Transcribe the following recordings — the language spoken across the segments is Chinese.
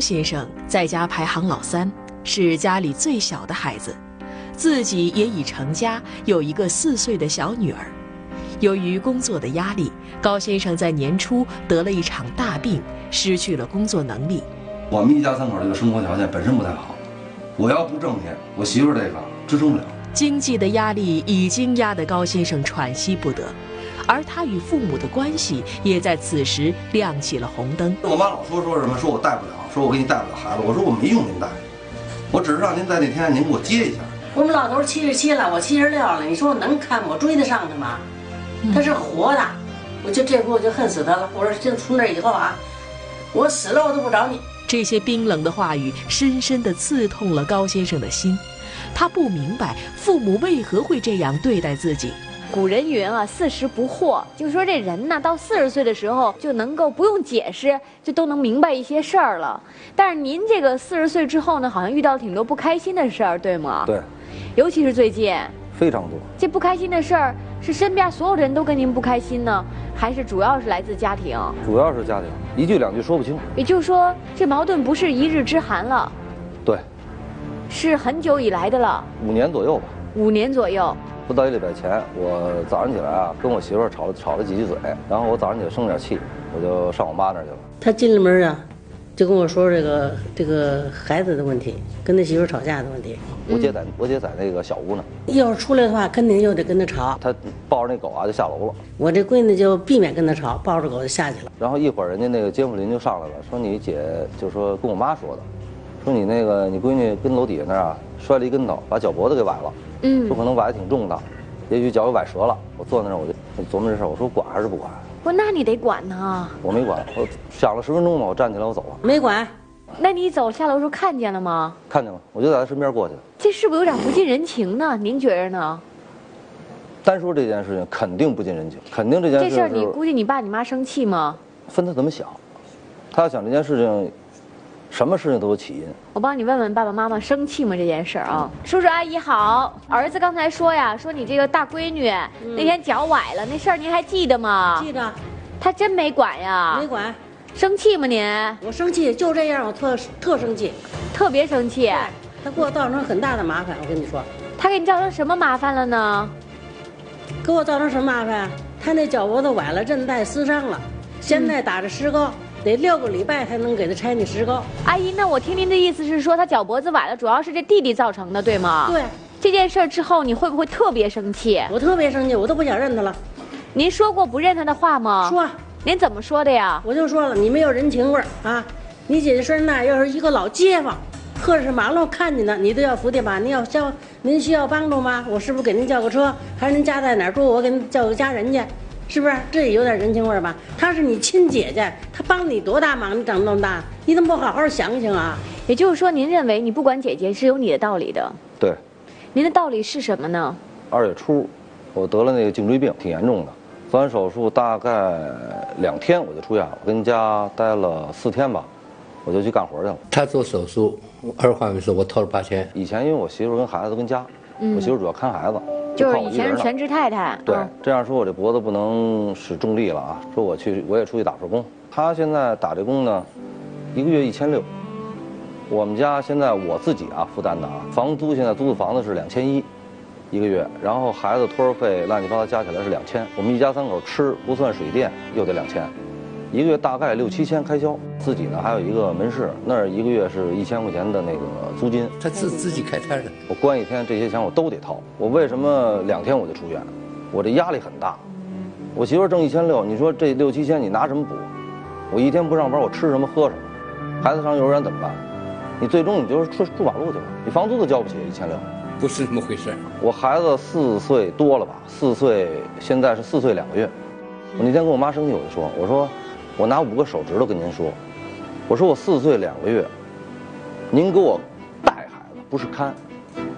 先生在家排行老三，是家里最小的孩子，自己也已成家，有一个四岁的小女儿。由于工作的压力，高先生在年初得了一场大病，失去了工作能力。我们一家三口这个生活条件本身不太好，我要不挣钱，我媳妇儿这个支撑不了。经济的压力已经压得高先生喘息不得，而他与父母的关系也在此时亮起了红灯。我妈老说说什么，说我带不了，说我给你带不了孩子。我说我没用您带，我只是让您在那天您给我接一下。我们老头七十七了，我七十六了，你说我能看吗？我追得上他吗？他是活的，我就这回我就恨死他了。我说就从那以后啊，我死了我都不找你。这些冰冷的话语深深地刺痛了高先生的心，他不明白父母为何会这样对待自己。古人云啊，四十不惑，就说这人呢，到四十岁的时候就能够不用解释，就都能明白一些事儿了。但是您这个四十岁之后呢，好像遇到挺多不开心的事儿，对吗？对，尤其是最近，非常多。这不开心的事儿是身边所有的人都跟您不开心呢，还是主要是来自家庭？主要是家庭，一句两句说不清。也就是说，这矛盾不是一日之寒了，对，是很久以来的了，五年左右吧。五年左右。不到一礼拜前，我早上起来啊，跟我媳妇儿吵了吵了几句嘴，然后我早上起来生了点气，我就上我妈那儿去了。他进了门啊，就跟我说这个这个孩子的问题，跟他媳妇吵架的问题。我姐在，我姐在那个小屋呢。要是出来的话，肯定又得跟他吵。她抱着那狗啊，就下楼了。我这闺女就避免跟他吵，抱着狗就下去了。然后一会儿，人家那个街坊邻就上来了，说你姐就说跟我妈说的，说你那个你闺女跟楼底下那儿啊摔了一跟头，把脚脖子给崴了。嗯说可能崴的挺重的，也许脚又崴折了。我坐那儿我就琢磨这事儿，我说管还是不管？不，那你得管呢。我没管，我想了十分钟吧，我站起来我走了，没管，那你走下楼时候看见了吗？看见了，我就在他身边过去了。这是不是有点不近人情呢？您觉着呢？单说这件事情，肯定不近人情，肯定这件事这事儿你估计你爸你妈生气吗？分他怎么想。他要想这件事情，什么事情都有起因。我帮你问问爸爸妈妈生气吗这件事儿啊？叔叔阿姨好，儿子刚才说呀，说你这个大闺女那天脚崴了，那事儿您还记得吗？记得他真没管呀？没管。生气吗您？我生气，就这样，我特特生气。特别生气。他给我造成很大的麻烦，我跟你说，他给你造成什么麻烦了呢？给我造成什么麻烦？他那脚脖子崴了，韧带撕伤了，现在打着石膏，得六个礼拜才能给他拆那石膏。阿姨，那我听您的意思是说，他脚脖子崴了，主要是这弟弟造成的，对吗？对。这件事儿之后，你会不会特别生气？我特别生气，我都不想认他了。您说过不认他的话吗？说。您怎么说的呀？我就说了，你没有人情味儿啊！你姐姐孙那要是一个老街坊，或者是马路看见的，你都要扶的吧？您要叫您需要帮助吗？我是不是给您叫个车？还是您家在哪儿住？我给您叫个家人去，是不是？这也有点人情味儿吧？她是你亲姐姐，她帮你多大忙？你长那么大，你怎么不好好想想啊？也就是说，您认为你不管姐姐是有你的道理的。对。您的道理是什么呢？二月初，我得了那个颈椎病，挺严重的。做完手术大概两天我就出院了，跟家待了四天吧，我就去干活去了。他做手术，二话没说，我掏了八千。以前因为我媳妇跟孩子都跟家，嗯、我媳妇主要看孩子，就是以前是全职太太。对，这样说我这脖子不能使重力了啊，说我去我也出去打份工。他现在打这工呢，一个月一千六。我们家现在我自己啊负担的啊，房租现在租的房子是两千一。一个月，然后孩子托儿费乱七八糟加起来是两千，我们一家三口吃不算水电又得两千，一个月大概六七千开销。自己呢还有一个门市，那儿一个月是一千块钱的那个租金。他自自己开摊的，我关一天这些钱我都得掏。我为什么两天我就出院？我这压力很大。我媳妇挣一千六，你说这六七千你拿什么补？我一天不上班，我吃什么喝什么？孩子上幼儿园怎么办？你最终你就是住住马路去了，你房租都交不起一千六。不是那么回事。我孩子四岁多了吧？四岁，现在是四岁两个月。我那天跟我妈生气，我就说：“我说，我拿五个手指头跟您说，我说我四岁两个月，您给我带孩子不是看，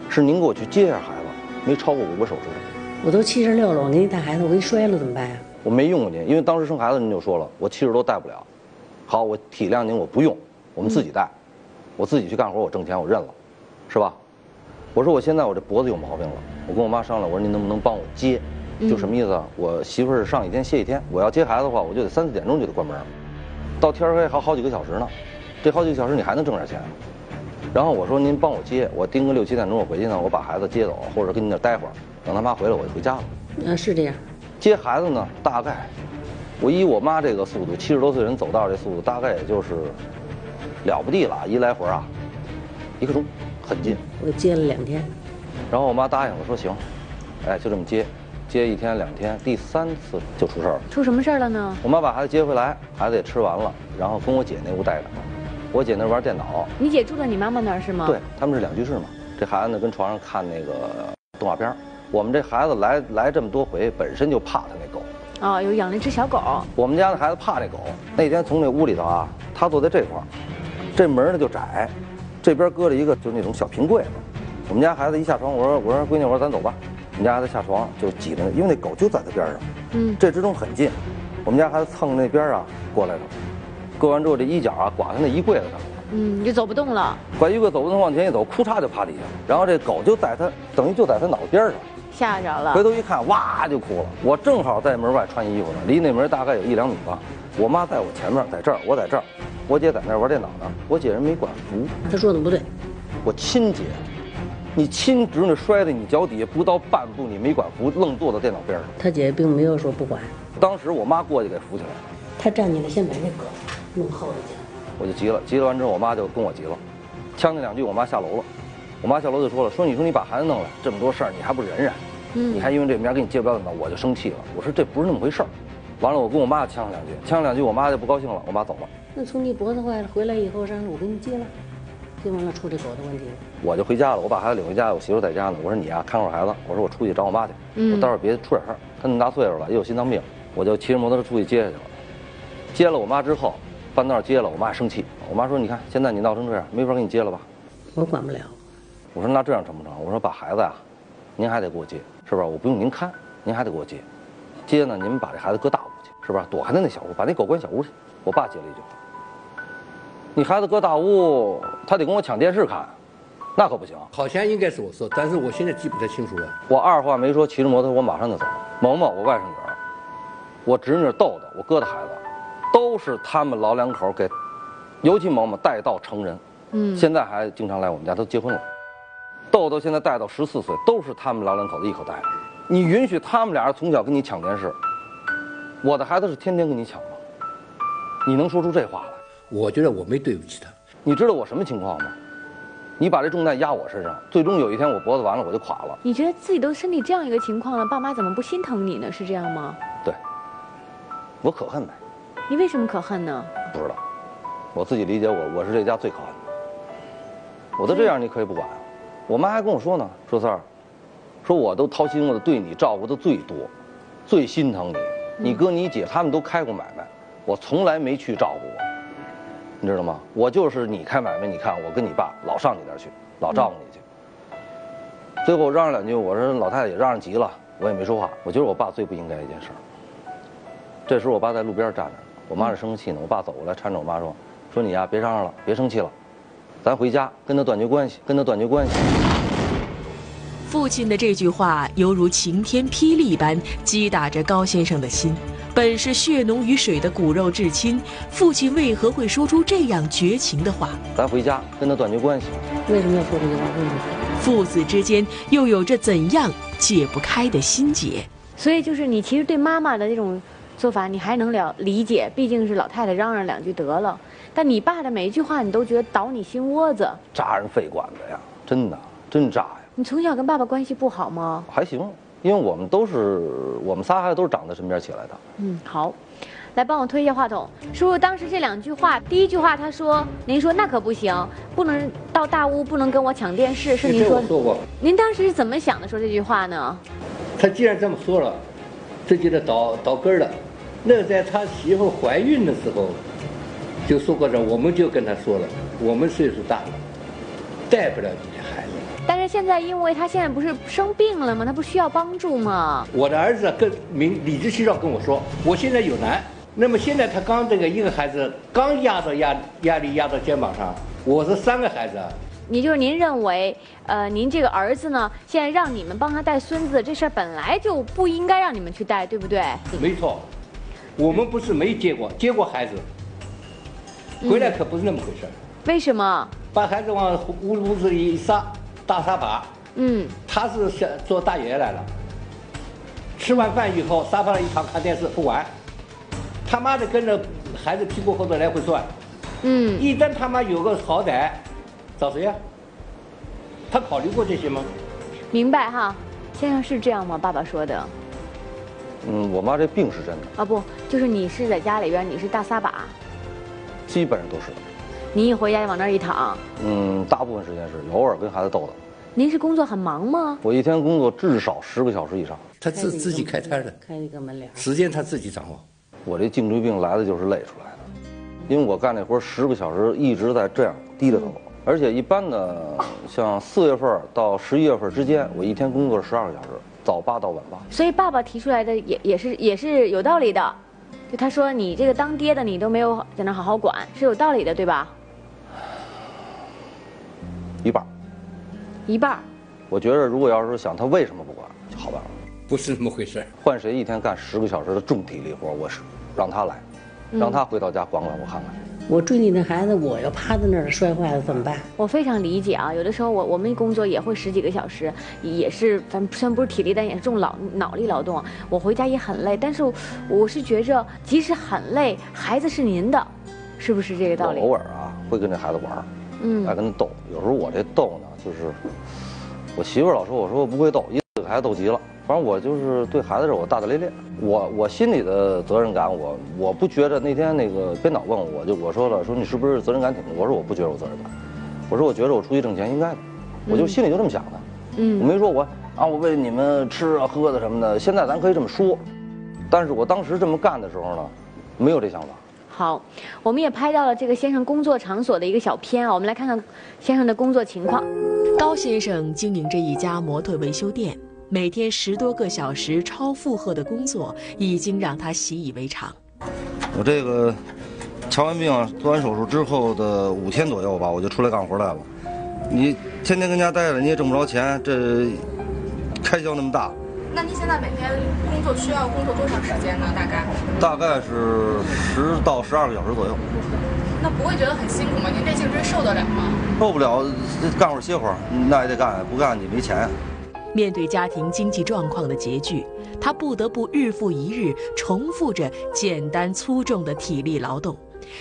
是您给我去接下孩子，没超过五个手指头。我都七十六了，我给你带孩子，我给你摔了怎么办呀？我没用过您，因为当时生孩子您就说了，我七十多带不了。好，我体谅您，我不用，我们自己带，我自己去干活，我挣钱，我认了，是吧？”我说我现在我这脖子有毛病了，我跟我妈商量，我说您能不能帮我接？就什么意思啊？我媳妇儿上一天歇一天，我要接孩子的话，我就得三四点钟就得关门，到天黑还好几个小时呢，这好几个小时你还能挣点钱。然后我说您帮我接，我盯个六七点钟我回去呢，我把孩子接走，或者跟你那待会儿，等他妈回来我就回家了。嗯，是这样。接孩子呢，大概我以我妈这个速度，七十多岁人走道这速度，大概也就是了不地了，一来回啊，一刻钟，很近。我接了两天，然后我妈答应了，说行，哎，就这么接，接一天两天，第三次就出事儿了。出什么事儿了呢？我妈把孩子接回来，孩子也吃完了，然后跟我姐那屋待着。我姐那玩电脑，你姐住在你妈妈那儿是吗？对，他们是两居室嘛。这孩子呢跟床上看那个动画片我们这孩子来来这么多回，本身就怕他那狗。哦，有养了一只小狗。我们家的孩子怕那狗。那天从那屋里头啊，他坐在这块儿，这门呢就窄，这边搁着一个就那种小平柜子。我们家孩子一下床，我说我说闺女，我说咱走吧。我们家孩子下床就挤着，因为那狗就在他边上，嗯，这之中很近。我们家孩子蹭那边啊过来了，过完之后这衣角啊刮他那衣柜子上，嗯，你就走不动了，刮衣柜走不动往前一走，哭嚓就趴地下，然后这狗就在他等于就在他脑袋边上。吓着了。回头一看，哇就哭了。我正好在门外穿衣服呢，离那门大概有一两米吧。我妈在我前面，在这儿，我在这儿，我姐在那儿玩电脑呢。我姐人没管服，他说的不对，我亲姐，你亲侄女摔在你脚底下不到半步，你没管扶，愣坐到电脑边上。他姐并没有说不管，当时我妈过去给扶起来了，他站起来先把那胳膊弄后头去。我就急了，急了完之后，我妈就跟我急了，呛那两句，我妈下楼了。我妈下楼就说了，说你说你把孩子弄来这么多事儿，你还不忍忍？嗯你还因为这名儿给你接不了怎么办？我就生气了。我说这不是那么回事儿。完了，我跟我妈呛了两句，呛了两句，我妈就不高兴了，我妈走了。那从你脖子坏了回来以后，让我给你接了，接完了处理狗的问题。我就回家了，我把孩子领回家，我媳妇在家呢。我说你啊，看会儿孩子。我说我出去找我妈去，嗯我待会儿别出点事儿。她那么大岁数了，也有心脏病，我就骑着摩托车出去接下去了。接了我妈之后，半道接了，我妈生气。我妈说：“你看现在你闹成这样，没法给你接了吧我管不了，？”我说：“那这样成不成？”我说：“把孩子呀、您还得给我接，是吧？我不用您看，您还得给我接。接呢，你们把这孩子搁大屋去，是吧？躲开他那小屋，把那狗关小屋去。”我爸接了一句话：“你孩子搁大屋，他得跟我抢电视看，那可不行。”好像应该是我说，但是我现在记不太清楚了。我二话没说，骑着摩托，我马上就走。萌萌，我外甥女儿，我侄女豆豆，我哥的孩子，都是他们老两口给，尤其萌萌带到成人，嗯，现在还经常来我们家，都结婚了。豆豆现在带到十四岁，都是他们老两口子一口带。你允许他们俩人从小跟你抢电视，我的孩子是天天跟你抢吗？你能说出这话来？我觉得我没对不起他。你知道我什么情况吗？你把这重担压我身上，最终有一天我脖子完了我就垮了。你觉得自己都身体这样一个情况了，爸妈怎么不心疼你呢？是这样吗？对，我可恨呗。你为什么可恨呢？不知道，我自己理解我我是这家最可恨的。我都这样，你可以不管啊。我妈还跟我说呢，说三儿，说我都掏心窝子对你照顾的最多，最心疼你。你哥你姐他们都开过买卖，我从来没去照顾过，你知道吗？我就是你开买卖，你看我跟你爸老上你那儿去，老照顾你去。最后嚷嚷两句，我说老太太也嚷嚷急了，我也没说话。我觉得我爸最不应该一件事。这时候我爸在路边站着，我妈是生气呢。我爸走过来搀着我妈说：“说你呀、别嚷嚷了，别生气了，咱回家跟他断绝关系，跟他断绝关系。”父亲的这句话犹如晴天霹雳般击打着高先生的心。本是血浓于水的骨肉至亲，父亲为何会说出这样绝情的话？咱回家跟他断绝关系。为什么要说这句话？为什么？父子之间又有着怎样解不开的心结？所以就是你其实对妈妈的这种做法，你还能了理解，毕竟是老太太嚷嚷两句得了。但你爸的每一句话，你都觉得倒你心窝子。扎人肺管子呀，真的，真扎呀，你从小跟爸爸关系不好吗？还行，因为我们都是我们仨孩子都是长在身边起来的。嗯，好，来帮我推一下话筒。叔叔，当时这两句话，第一句话他说：“您说那可不行，不能到大屋，不能跟我抢电视。”是您这说的说过，您当时是怎么想的？说这句话呢？他既然这么说了，这就得倒倒根儿了。那在他媳妇怀孕的时候，就说过这，我们就跟他说了，我们岁数大了，带不了你的孩子。但是现在，因为他现在不是生病了吗？他不需要帮助吗？我的儿子跟明理直气壮跟我说，我现在有难。那么现在他刚这个一个孩子刚压到压压力压到肩膀上，我是三个孩子，也就是您认为，呃，您这个儿子呢，现在让你们帮他带孙子，这事儿本来就不应该让你们去带，对不对？没错。我们不是没接过，接过孩子，回来可不是那么回事儿。为什么？把孩子往屋屋子里一撒，大沙把，嗯，他是想做大爷来了。吃完饭以后，沙发上一躺看电视不玩，他妈的跟着孩子屁股后头来回转。嗯，一旦他妈有个好歹，找谁呀、他考虑过这些吗？明白哈。先生是这样吗？爸爸说的嗯，我妈这病是真的，啊，不，就是你是在家里边，你是大撒把，基本上都是。你一回家就往那儿一躺。嗯，大部分时间是偶尔跟孩子逗逗。您是工作很忙吗？我一天工作至少十个小时以上。他自自己开摊的，开一个门脸。时间他自己掌握。我这颈椎病来的就是累出来的，因为我干那活十个小时一直在这样低着头，而且一般的像四月份到十一月份之间，我一天工作十二个小时，早八到晚八。所以爸爸提出来的也也是也是有道理的，就他说你这个当爹的你都没有在那好好管，是有道理的，对吧？一半。一半。我觉得如果要是想他为什么不管，就好办了。不是那么回事换谁一天干十个小时的重体力活，我是让他来，让他回到家管管我看看。我追你那孩子，我要趴在那儿摔坏了怎么办？我非常理解啊，有的时候我我们工作也会十几个小时，也是反正虽然不是体力，但也是重脑脑力劳动。我回家也很累，但是我是觉着即使很累，孩子是您的，是不是这个道理？偶尔啊会跟这孩子玩儿，嗯爱跟他斗。有时候我这斗呢，就是我媳妇儿老说我说我不会斗，一给孩子斗急了。反正我就是对孩子这我大大咧咧，我我心里的责任感，我我不觉着那天那个编导问我，我就我说了，说你是不是责任感挺重？我说我不觉得我责任感，我说我觉得我出去挣钱应该的，我就心里就这么想的，嗯我没说我啊我为你们吃啊喝的什么的，现在咱可以这么说，但是我当时这么干的时候呢，没有这想法。好，我们也拍到了这个先生工作场所的一个小片啊，我们来看看先生的工作情况。高先生经营着一家模特维修店，每天十多个小时超负荷的工作已经让他习以为常。我这个瞧完病做完手术之后的五天左右吧，我就出来干活来了。你天天跟家待着，你也挣不着钱，这开销那么大，那您现在每天工作需要工作多长时间呢？大概？大概是十到十二个小时左右，那不会觉得很辛苦吗？您这颈椎受得了吗？受不了，干会儿歇会儿，那也得干，不干你没钱。面对家庭经济状况的拮据，他不得不日复一日重复着简单粗重的体力劳动，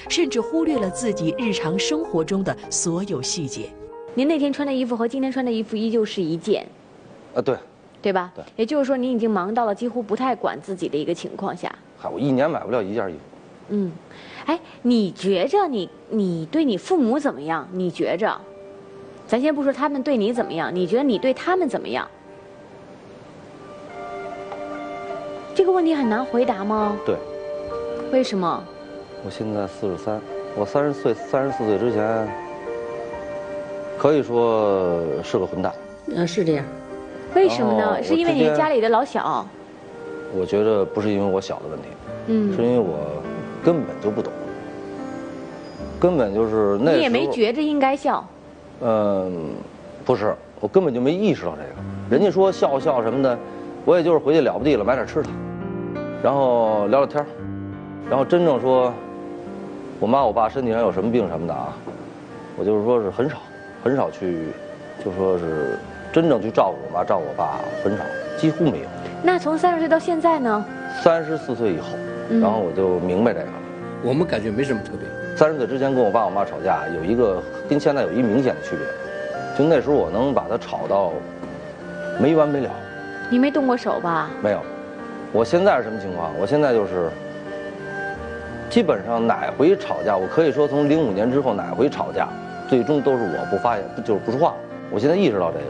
甚至忽略了自己日常生活中的所有细节。您那天穿的衣服和今天穿的衣服依旧是一件，啊，对，对吧？对也就是说，你已经忙到了几乎不太管自己的一个情况下。嗨，我一年买不了一件衣服。嗯，哎，你觉着你你对你父母怎么样？你觉着，咱先不说他们对你怎么样，你觉得你对他们怎么样？这个问题很难回答吗？对，为什么？我现在四十三，我三十岁、三十四岁之前，可以说是个混蛋。嗯，是这样。为什么呢？哦是因为你家里的老小，我觉得不是因为我小的问题，是嗯，因为我根本就不懂，根本就是那你也没觉着应该笑，嗯，不是，我根本就没意识到这个。人家说笑笑什么的，我也就是回去了不地了，买点吃的，然后聊聊天儿然后真正说，我妈我爸身体上有什么病什么的啊，我就是说是很少，很少去，就说是真正去照顾我妈、照顾我爸，很少，几乎没有。那从三十岁到现在呢？三十四岁以后，嗯然后我就明白这个了。我们感觉没什么特别。三十岁之前跟我爸我妈吵架，有一个跟现在有一明显的区别，就那时候我能把他吵到没完没了。你没动过手吧？没有，我现在是什么情况？我现在就是，基本上哪回吵架，我可以说从零五年之后哪回吵架，最终都是我不发言，就是不说话。我现在意识到这个，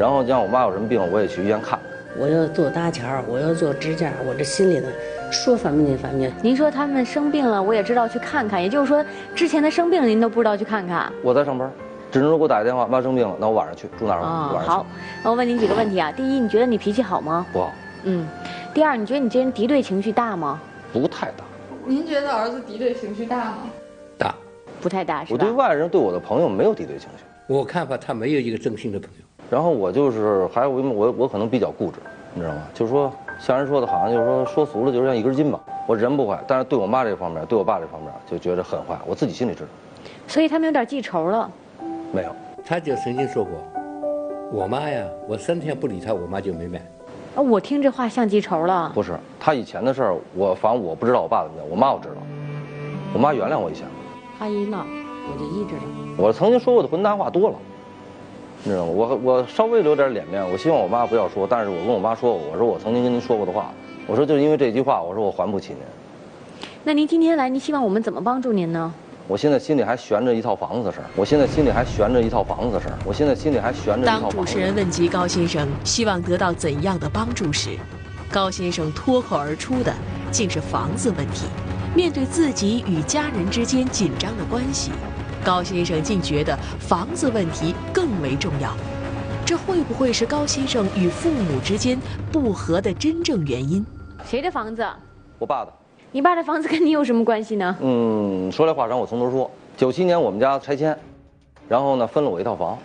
然后像我妈有什么病，我也去医院看。我要做搭桥，我要做支架，我这心里呢，说烦不腻烦不腻。您说他们生病了，我也知道去看看。也就是说，之前的生病您都不知道去看看。我在上班，只能说给我打个电话，妈生病了，那我晚上去，住哪儿哦，晚上。好，那我问您几个问题啊。第一，你觉得你脾气好吗？不好，嗯。第二，你觉得你这人敌对情绪大吗？不太大。您觉得儿子敌对情绪大吗？大，不太大，是吧我对？外人对我的朋友没有敌对情绪。我看法他没有一个真心的朋友。然后我就是还有我我我可能比较固执，你知道吗？就是说像人说的，好像就是说说俗了，就是像一根筋吧。我人不坏，但是对我妈这方面，对我爸这方面就觉得很坏，我自己心里知道。所以他们有点记仇了。没有。他就曾经说过，我妈呀，我三天不理她，我妈就没买。啊，我听这话像记仇了。不是，他以前的事儿，我反正我不知道我爸怎么样，我妈我知道，我妈原谅我一下。阿姨闹，我就一知道。我曾经说过的混蛋话多了，你知道吗？我我稍微留点脸面，我希望我妈不要说，但是我跟我妈说过，我说我曾经跟您说过的话，我说就是因为这句话，我说我还不起您。那您今天来，您希望我们怎么帮助您呢？我现在心里还悬着一套房子的事儿，我现在心里还悬着一套房子的事儿，我现在心里还悬着。当主持人问及高先生希望得到怎样的帮助时，高先生脱口而出的竟是房子问题。面对自己与家人之间紧张的关系，高先生竟觉得房子问题更为重要。这会不会是高先生与父母之间不和的真正原因？谁的房子？我爸的。你爸的房子跟你有什么关系呢？嗯，说来话长，我从头说。九七年我们家拆迁，然后呢分了我一套房，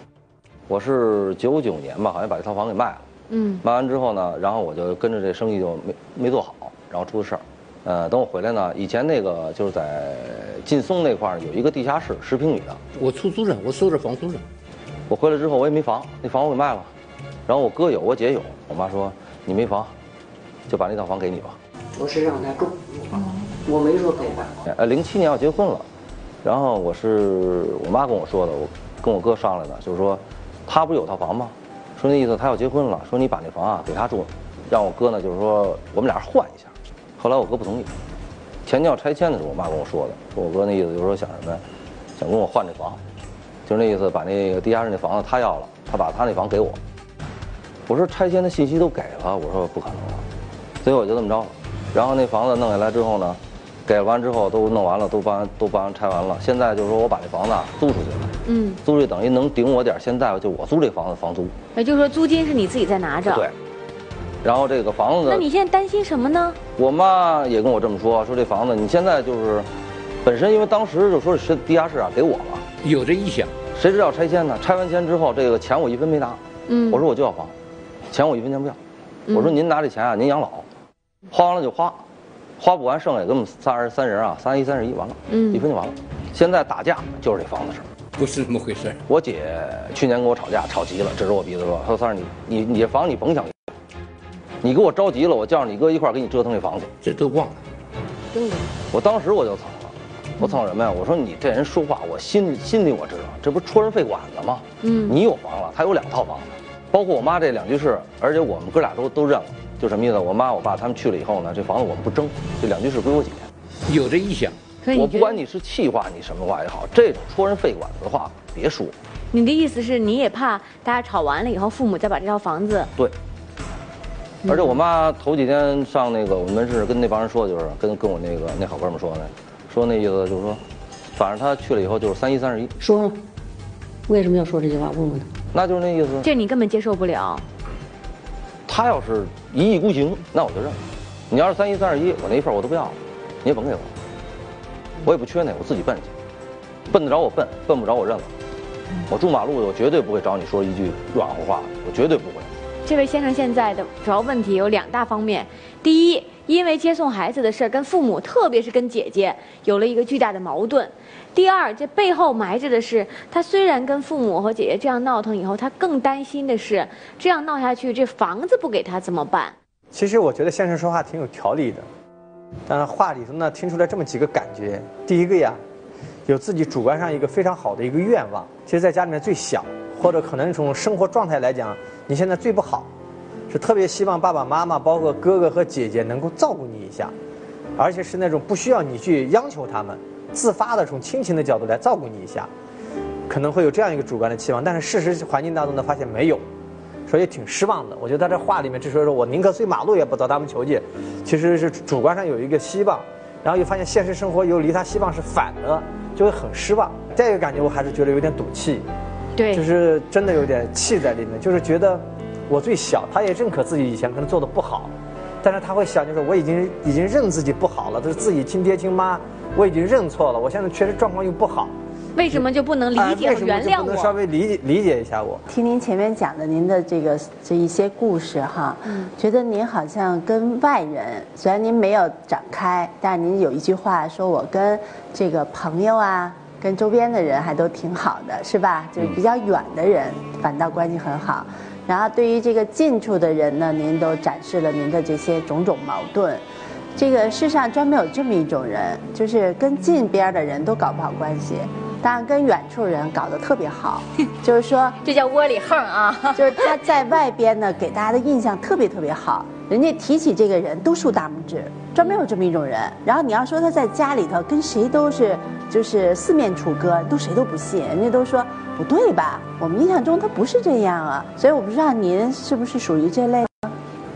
我是九九年吧，好像把这套房给卖了。嗯。卖完之后呢，然后我就跟着这生意就没没做好，然后出的事儿。呃，等我回来呢，以前那个就是在劲松那块儿有一个地下室，十平米的。我出租着，我收着房租着。我回来之后我也没房，那房我给卖了。然后我哥有，我姐有。我妈说你没房，就把那套房给你吧。我是让他住。我没说给他。呃，零七年要结婚了，然后我是我妈跟我说的，我跟我哥商量的，就是说，他不是有套房吗？说那意思他要结婚了，说你把那房啊给他住，让我哥呢就是说我们俩换一下。后来我哥不同意。前脚拆迁的时候，我妈跟我说的，说我哥那意思就是说想什么呀？想跟我换这房，就是那意思把那个地下室那房子他要了，他把他那房给我。我说拆迁的信息都给了，我说不可能了。最后就这么着了。然后那房子弄下来之后呢？给完之后都弄完了，都搬都搬拆完了。现在就是说我把这房子租出去了，嗯，租出去等于能顶我点现在就我租这房子房租。也就是说租金是你自己在拿着。对。然后这个房子，那你现在担心什么呢？我妈也跟我这么说，说这房子你现在就是，本身因为当时就说是地下室啊给我了，有这意向，谁知道拆迁呢？拆完迁之后这个钱我一分没拿，嗯，我说我就要房，钱我一分钱不要，我说您拿这钱啊您养老，花完了就花。花不完，剩下给我们仨人三人啊，三一三十一，完了，嗯，一分就完了。现在打架就是这房子事儿，不是那么回事我姐去年跟我吵架，吵急了，指着我鼻子说：“说三儿，你你你这房你甭想，你给我着急了，我叫上你哥一块儿给你折腾这房子。”这都忘了，真的。我当时我就蹭了，我蹭什么呀？我说你这人说话，我心心里我知道，这不戳人肺管子吗？嗯，你有房了，他有两套房子，包括我妈这两居室，而且我们哥俩都都认了。就什么意思？我妈我爸他们去了以后呢，这房子我们不争，这两居室归我姐。有这意向。我不管你是气话，你什么话也好，这种戳人肺管子的话别说。你的意思是你也怕大家吵完了以后，父母再把这套房子？对。而且我妈头几天上那个我们门市跟那帮人说，就是跟跟我那个那好哥们说的，说那意思就是说，反正他去了以后就是三一三十一。说了。为什么要说这句话？问问他。那就是那意思。这你根本接受不了。他要是一意孤行，那我就认了。你要是三一三十一，我那一份我都不要了，你也甭给我，我也不缺那，我自己奔去，奔得着我奔，奔不着我认了。我住马路我绝对不会找你说一句软乎话，我绝对不会。这位先生现在的主要问题有两大方面：第一，因为接送孩子的事儿跟父母，特别是跟姐姐有了一个巨大的矛盾。第二，这背后埋着的是，他虽然跟父母和姐姐这样闹腾以后，他更担心的是，这样闹下去，这房子不给他怎么办？其实我觉得先生说话挺有条理的，但是话里头呢听出来这么几个感觉。第一个呀，有自己主观上一个非常好的一个愿望，其实在家里面最小，或者可能从生活状态来讲，你现在最不好，是特别希望爸爸妈妈，包括哥哥和姐姐能够照顾你一下，而且是那种不需要你去央求他们。自发的从亲情的角度来照顾你一下，可能会有这样一个主观的期望，但是事实环境当中呢，发现没有，所以挺失望的。我觉得他这话里面之所以说我宁可睡马路也不找他们求救，其实是主观上有一个希望，然后又发现现实生活又离他希望是反的，就会很失望。再一个感觉，我还是觉得有点赌气，对，就是真的有点气在里面，就是觉得我最小，他也认可自己以前可能做的不好，但是他会想，就是我已经已经认自己不好了，都是自己亲爹亲妈。我已经认错了，我现在确实状况又不好，为什么就不能理解和原谅我？稍微理解理解一下我。听您前面讲的您的这个这一些故事哈，觉得您好像跟外人，虽然您没有展开，但是您有一句话说我跟这个朋友啊。跟周边的人还都挺好的，是吧？就是比较远的人反倒关系很好。然后对于这个近处的人呢，您都展示了您的这些种种矛盾。这个世上专门有这么一种人，就是跟近边的人都搞不好关系，但跟远处人搞得特别好。就是说，这叫窝里横啊！就是他在外边呢，给大家的印象特别特别好，人家提起这个人都竖大拇指，专门有这么一种人。然后你要说他在家里头跟谁都是就是四面楚歌，都谁都不信，人家都说不对吧？我们印象中他不是这样啊。所以我不知道您是不是属于这类。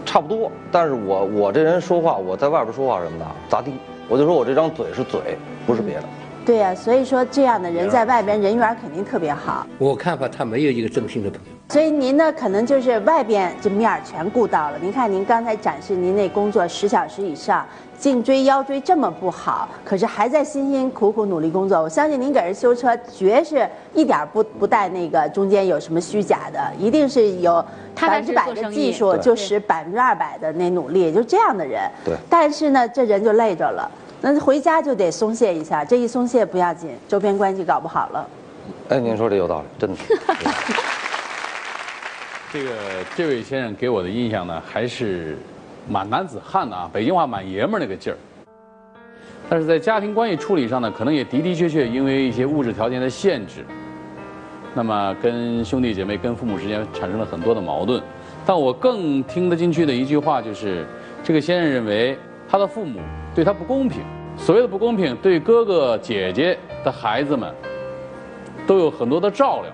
差不多，但是我我这人说话，我在外边说话什么的咋地，我就说我这张嘴是嘴，不是别的。对呀，所以说这样的人在外边人缘肯定特别好。我看法他没有一个真心的朋友。所以您呢，可能就是外边这面儿全顾到了。您看您刚才展示您那工作十小时以上，颈椎腰椎这么不好，可是还在辛辛苦苦努力工作。我相信您给人修车绝是一点不不带那个中间有什么虚假的，一定是有 百分之百的技术，就使百分之二百的那努力，就这样的人。对。但是呢，这人就累着了，那回家就得松懈一下，这一松懈不要紧，周边关系搞不好了。哎，您说这有道理，真的。这个这位先生给我的印象呢，还是蛮男子汉的啊，北京话蛮爷们儿那个劲儿。但是在家庭关系处理上呢，可能也的的确确因为一些物质条件的限制，那么跟兄弟姐妹、跟父母之间产生了很多的矛盾。但我更听得进去的一句话就是，这个先生认为他的父母对他不公平。所谓的不公平，对哥哥姐姐的孩子们都有很多的照料，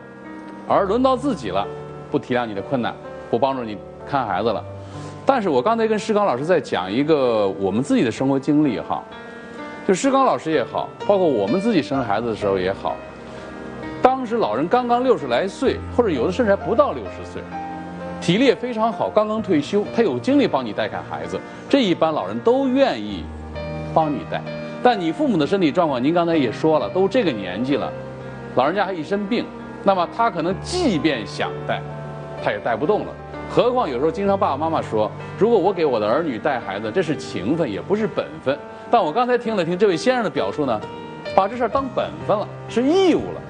而轮到自己了。不体谅你的困难，不帮助你看孩子了。但是我刚才跟施刚老师在讲一个我们自己的生活经历哈，就施刚老师也好，包括我们自己生孩子的时候也好，当时老人刚刚六十来岁，或者有的甚至还不到六十岁，体力也非常好，刚刚退休，他有精力帮你带看孩子，这一般老人都愿意帮你带。但你父母的身体状况，您刚才也说了，都这个年纪了，老人家还一身病，那么他可能即便想带。他也带不动了，何况有时候经常爸爸妈妈说，如果我给我的儿女带孩子，这是情分，也不是本分。但我刚才听了听这位先生的表述呢，把这事儿当本分了，是义务了。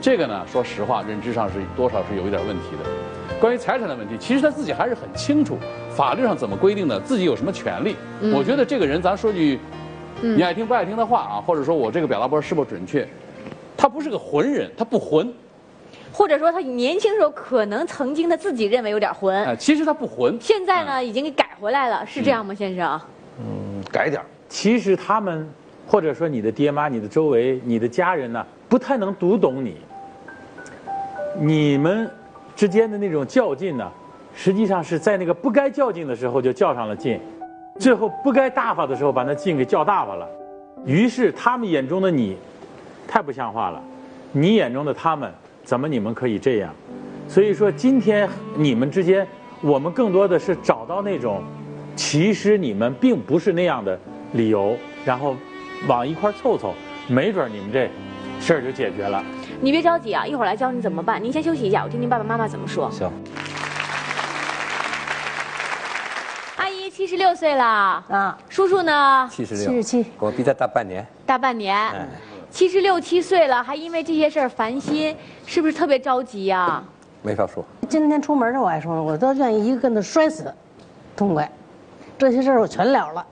这个呢，说实话，认知上是多少是有一点问题的。关于财产的问题，其实他自己还是很清楚，法律上怎么规定的，自己有什么权利。我觉得这个人，咱说句你爱听不爱听的话啊，或者说我这个表达不知道是否准确，他不是个浑人，他不浑。或者说他年轻时候可能曾经他自己认为有点浑，哎，其实他不浑。现在呢，已经给改回来了，是这样吗，先生？嗯，改点其实他们，或者说你的爹妈、你的周围、你的家人呢，不太能读懂你。你们之间的那种较劲呢，实际上是在那个不该较劲的时候就较上了劲，最后不该大发的时候把那劲给叫大发了，于是他们眼中的你，太不像话了，你眼中的他们。怎么你们可以这样？所以说今天你们之间，我们更多的是找到那种，其实你们并不是那样的理由，然后往一块凑凑，没准你们这事儿就解决了。你别着急啊，一会儿来教你怎么办。您先休息一下，我听听爸爸妈妈怎么说。行。七十六岁了啊，叔叔呢？七十六，七十七，我比他大半年。大半年。七十六七岁了，还因为这些事儿烦心，是不是特别着急呀？没法说。今天出门的，我还说，我都愿意一个跟头摔死，痛快。这些事儿我全了了。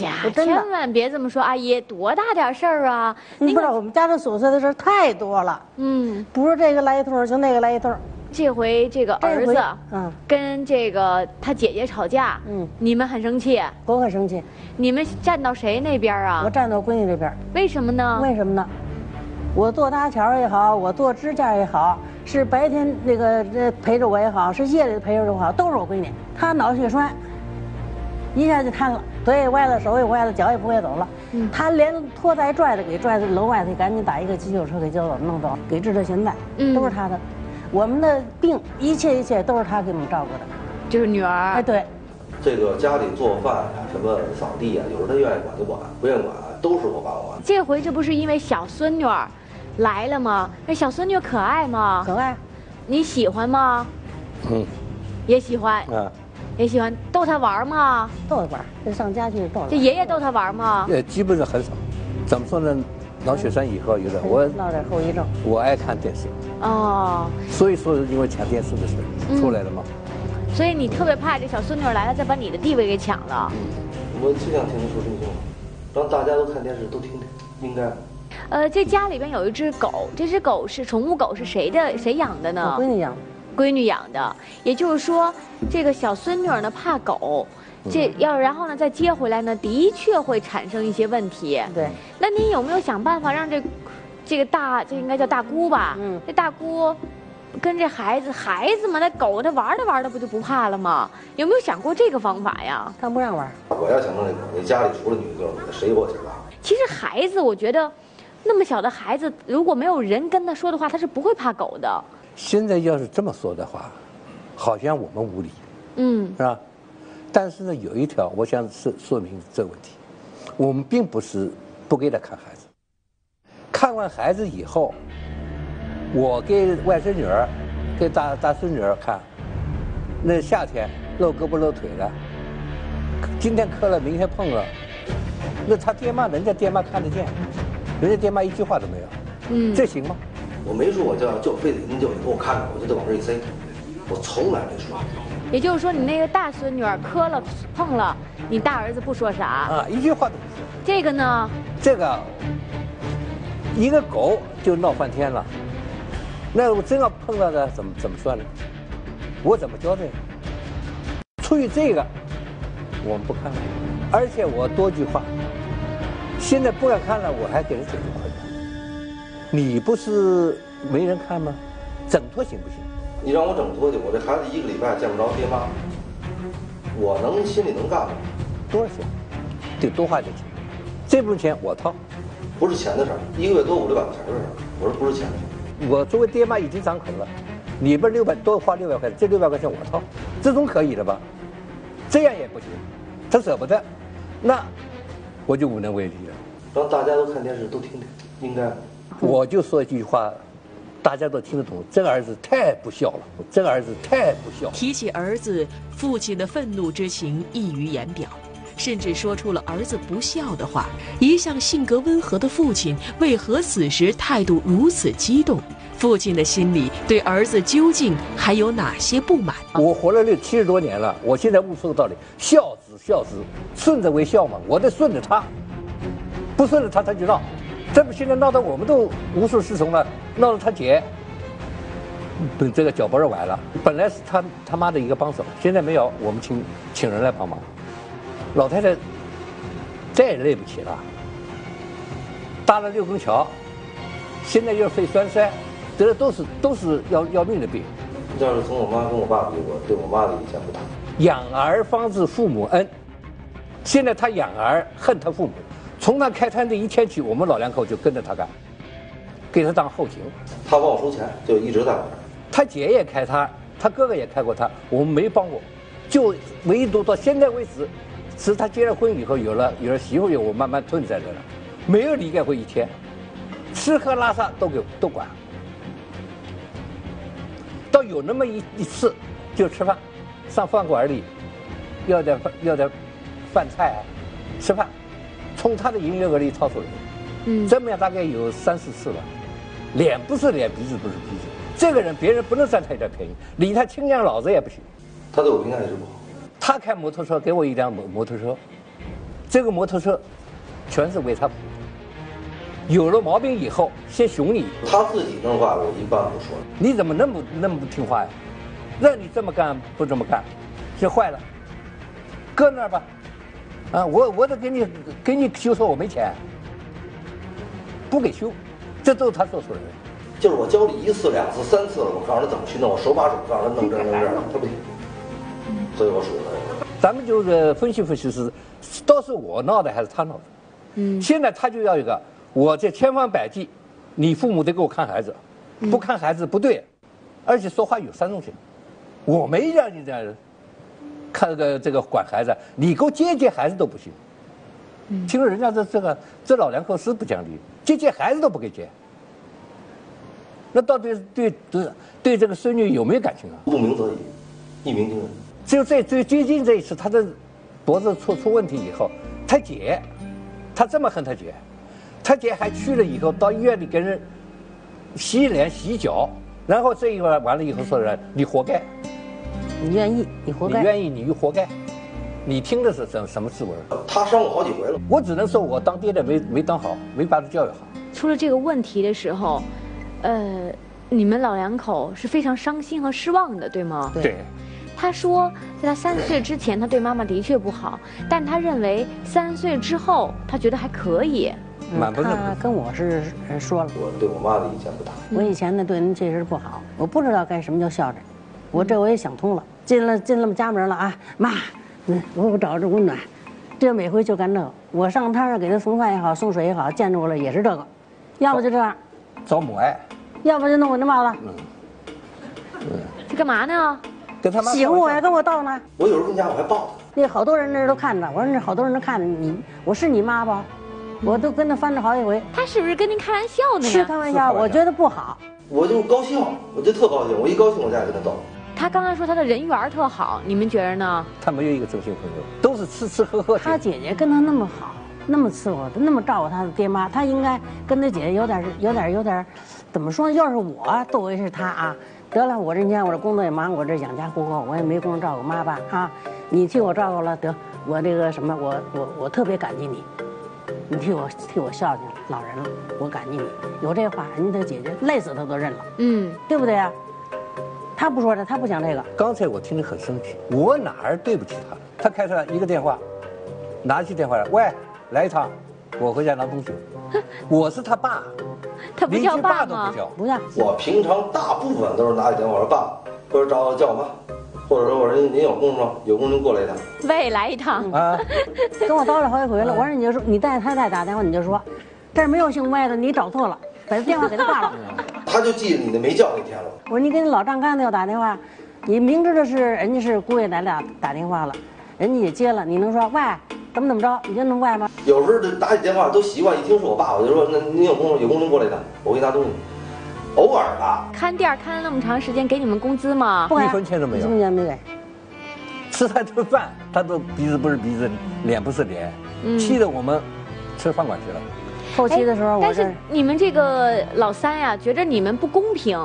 呀千万别这么说，阿姨，多大点事儿啊？你不知道我们家这琐碎的事儿太多了。嗯，不是这个来一通，就那个来一通。这回这个儿子，嗯，跟这个他姐姐吵架，嗯，你们很生气，我很生气。你们站到谁那边啊？我站到闺女这边。为什么呢？为什么呢？我做搭桥也好，我做支架也好，是白天那个这陪着我也好，是夜里陪着我好，都是我闺女。她脑血栓，一下就瘫了，腿也歪了，手也歪了，脚也不会走了。嗯，她连拖带拽的给拽到楼外头，赶紧打一个急救车给叫走，弄走，给治到现在。嗯，都是她的。我们的病，一切一切都是他给我们照顾的，就是女儿。哎，对，这个家里做饭呀，什么扫地啊，有时候他愿意管就管，不愿意管都是我爸我。这回这不是因为小孙女儿来了吗？那小孙女可爱吗？可爱，你喜欢吗？嗯，也喜欢。嗯，也喜欢逗她玩吗？逗她玩，这上家去逗。这爷爷逗她玩吗？呃，基本上很少。怎么说呢？脑血栓以后有点我闹点后遗症。我爱看电视，哦，所以说因为抢电视的事嗯出来了嘛。所以你特别怕这小孙女来了再把你的地位给抢了。嗯我就想听你说这句话，让大家都看电视都听听，应该。呃，这家里边有一只狗，这只狗是宠物狗，是谁的？谁养的呢？我闺女养的。闺女养的，也就是说，这个小孙女呢怕狗，这要然后呢再接回来呢，的确会产生一些问题。对。那您有没有想办法让这这个大这应该叫大姑吧？嗯。这大姑跟这孩子孩子嘛，那狗它玩着玩着不就不怕了吗？有没有想过这个方法呀？他不让玩。我要想弄这狗，你家里除了女的就是女的，谁给我钱大？其实孩子，我觉得那么小的孩子，如果没有人跟他说的话，他是不会怕狗的。现在要是这么说的话，好像我们无理，嗯，是吧？但是呢，有一条，我想说说明这个问题，我们并不是不给他看孩子，看完孩子以后，我给外孙女儿、给大大孙女儿看，那夏天露胳膊露腿的，今天磕了，明天碰了，那他爹妈，人家爹妈看得见，人家爹妈一句话都没有，嗯，这行吗？我没说我叫就非得您就你给我看着，我就得往这一塞，我从来没说。也就是说，你那个大孙女儿磕了碰了，你大儿子不说啥啊，一句话都不说。这个呢？这个一个狗就闹翻天了，那我真要碰到的怎么怎么算呢？我怎么交代？出于这个，我们不看了，而且我多句话，现在不敢看了，我还给人解决困难。你不是没人看吗？整脱行不行？你让我整脱去，我这孩子一个礼拜见不着爹妈，我能心里能干吗？多少钱？得多花点钱。这部分钱我掏，不是钱的事儿，一个月多五六百块钱的事儿。我说不是钱的事儿。我作为爹妈已经张口了，里边六百多花六百块钱，这六百块钱我掏，这总可以了吧？这样也不行，他舍不得，那我就无能为力了。让大家都看电视都听听，应该。我就说一句话，大家都听得懂。这个儿子太不孝了，这个儿子太不孝。提起儿子，父亲的愤怒之情溢于言表，甚至说出了儿子不孝的话。一向性格温和的父亲，为何此时态度如此激动？父亲的心里对儿子究竟还有哪些不满？我活了六七十多年了，我现在悟出个道理：孝子孝子，顺着为孝嘛。我得顺着他，不顺着他他就闹。这不现在闹得我们都无所适从了，闹得他姐，等这个脚不是崴了。本来是他他妈的一个帮手，现在没有，我们请请人来帮忙。老太太再也累不起了，搭了六根桥，现在又肺栓塞，得的都是都是要要命的病。要是从我妈跟我爸比，我对我妈的影响不大。养儿方知父母恩，现在他养儿恨他父母。从他开摊这一天起，我们老两口就跟着他干，给他当后勤。他帮我收钱，就一直在。他姐也开摊，他哥哥也开过摊，我们没帮过，就唯独到现在为止，是他结了婚以后有了有了媳妇以后，我慢慢吞在这了，没有离开过一天，吃喝拉撒都给都管。到有那么一一次，就吃饭，上饭馆里，要点饭要点饭菜，吃饭。从他的营业额里掏出来，嗯，这么样大概有三四次了，脸不是脸，鼻子不是鼻子，这个人别人不能占他一点便宜，理他亲娘老子也不行。他对我评价一直不好。他开摩托车给我一辆摩摩托车，这个摩托车全是为他服务。有了毛病以后，先熊你。他自己弄坏了，我一般不说。你怎么那么那么不听话呀？让你这么干不这么干，先坏了，搁那儿吧。啊，我我得给你给你修车，我没钱，不给修，这都是他做出来的。就是我教你一次、两次、三次了，我告诉他怎么去弄，我手把手告诉他弄这弄这，他不行，所以我属于他。咱们就是分析分析是，都是我闹的还是他闹的？嗯。现在他就要一个，我这千方百计，你父母得给我看孩子，不看孩子不对，而且说话有三种性，我没让你这样。看这个这个管孩子，你给我接接孩子都不行。听说人家这这个这老两口是不讲理，接接孩子都不给接。那到底对对对这个孙女有没有感情啊？不明则已，一鸣惊人。只有在最最近这一次，他的脖子出出问题以后，他姐，他这么恨他姐，他姐还去了以后，到医院里给人洗脸洗脚，然后这一完完了以后说人你活该，你愿意，你活该。你愿意，你就活该。你听的是什什么滋味？他伤我好几回了。我只能说我当爹的没没当好，没把他教育好。出了这个问题的时候，呃，你们老两口是非常伤心和失望的，对吗？对。他说，在他三十岁之前，他对妈妈的确不好，但他认为三十岁之后，他觉得还可以。满不是他跟我是呃说了，我对我妈的意见不大。我以前呢对人确实不好，我不知道该什么叫孝顺，我这我也想通了。进了进了家门了啊，妈，嗯，我我找着温暖，这每回就干这个。我上摊上给他送饭也好，送水也好，见着我了也是这个，要不就这样，找母爱，要不就弄我那嘛了，这干嘛呢？跟他妈喜欢我呀，跟我道呢。我有时候跟家我还抱他那好多人那都看着，我说那好多人都看着你，我是你妈吧？我都跟他翻着好几回，他是不是跟您开玩笑呢？是开玩笑，我觉得不好。我就高兴，我就特高兴。我一高兴，我家就跟他斗。他刚才说他的人缘儿特好，你们觉得呢？他没有一个真心朋友，都是吃吃喝喝。他姐姐跟他那么好，那么伺候他，那么照顾他的爹妈，他应该跟他姐姐有点有点有点，怎么说？要是我作为是他啊，得了，我这年我这工作也忙，我这养家糊口，我也没工夫照顾妈爸啊，你替我照顾了，得我这个什么，我我我特别感激你，你替我替我孝敬老人了，我感激你。有这话，人家他姐姐累死他都认了，嗯，对不对呀？他不说这，他不讲这个。刚才我听着很生气，我哪儿对不起他？他开出来一个电话，拿起电话来，喂，来一趟，我回家拿东西。我是他爸，他不叫爸吗都不？叫。不叫，我平常大部分都是拿起电话说爸，或者找我叫我妈，或者说我说您有空吗？有空您过来一趟。喂，来一趟。啊，跟我叨了好几回了。我说你就说你带他再打电话，你就说但是没有姓歪的，你找错了，把这电话给他挂了。他就记得你那没叫那天了。我说你给你老丈干的要打电话，你明知道是人家是姑爷奶俩打电话了，人家也接了，你能说喂怎么怎么着，你就能怪吗？有时候这打起电话都习惯，一听是我爸，我就说那你有空有空您过来一趟，我给你拿东西。偶尔吧，看店儿看了那么长时间，给你们工资吗？不给一分钱都没有一分钱没给。吃他顿饭，他都鼻子不是鼻子，脸不是脸，嗯气得我们吃饭馆去了。后期的时候，我但是你们这个老三呀，觉着你们不公平，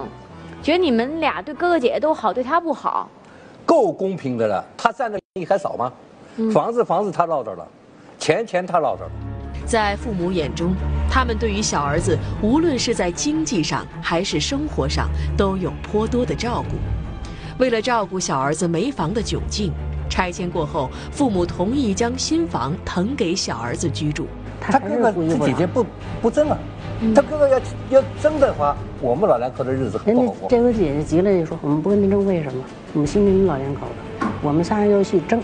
觉得你们俩对哥哥姐姐都好，对他不好。够公平的了，他占的便宜还少吗？嗯房子房子他落着了，钱钱他落着了。在父母眼中，他们对于小儿子无论是在经济上还是生活上都有颇多的照顾。为了照顾小儿子没房的窘境，拆迁过后，父母同意将新房腾给小儿子居住。他哥哥他姐姐不不争啊，他哥哥要要争的话，我们老两口的日子很人家不好过。这回姐姐急了就说：“我们不跟您争，为什么？我们心里你老两口子，我们仨人要去争，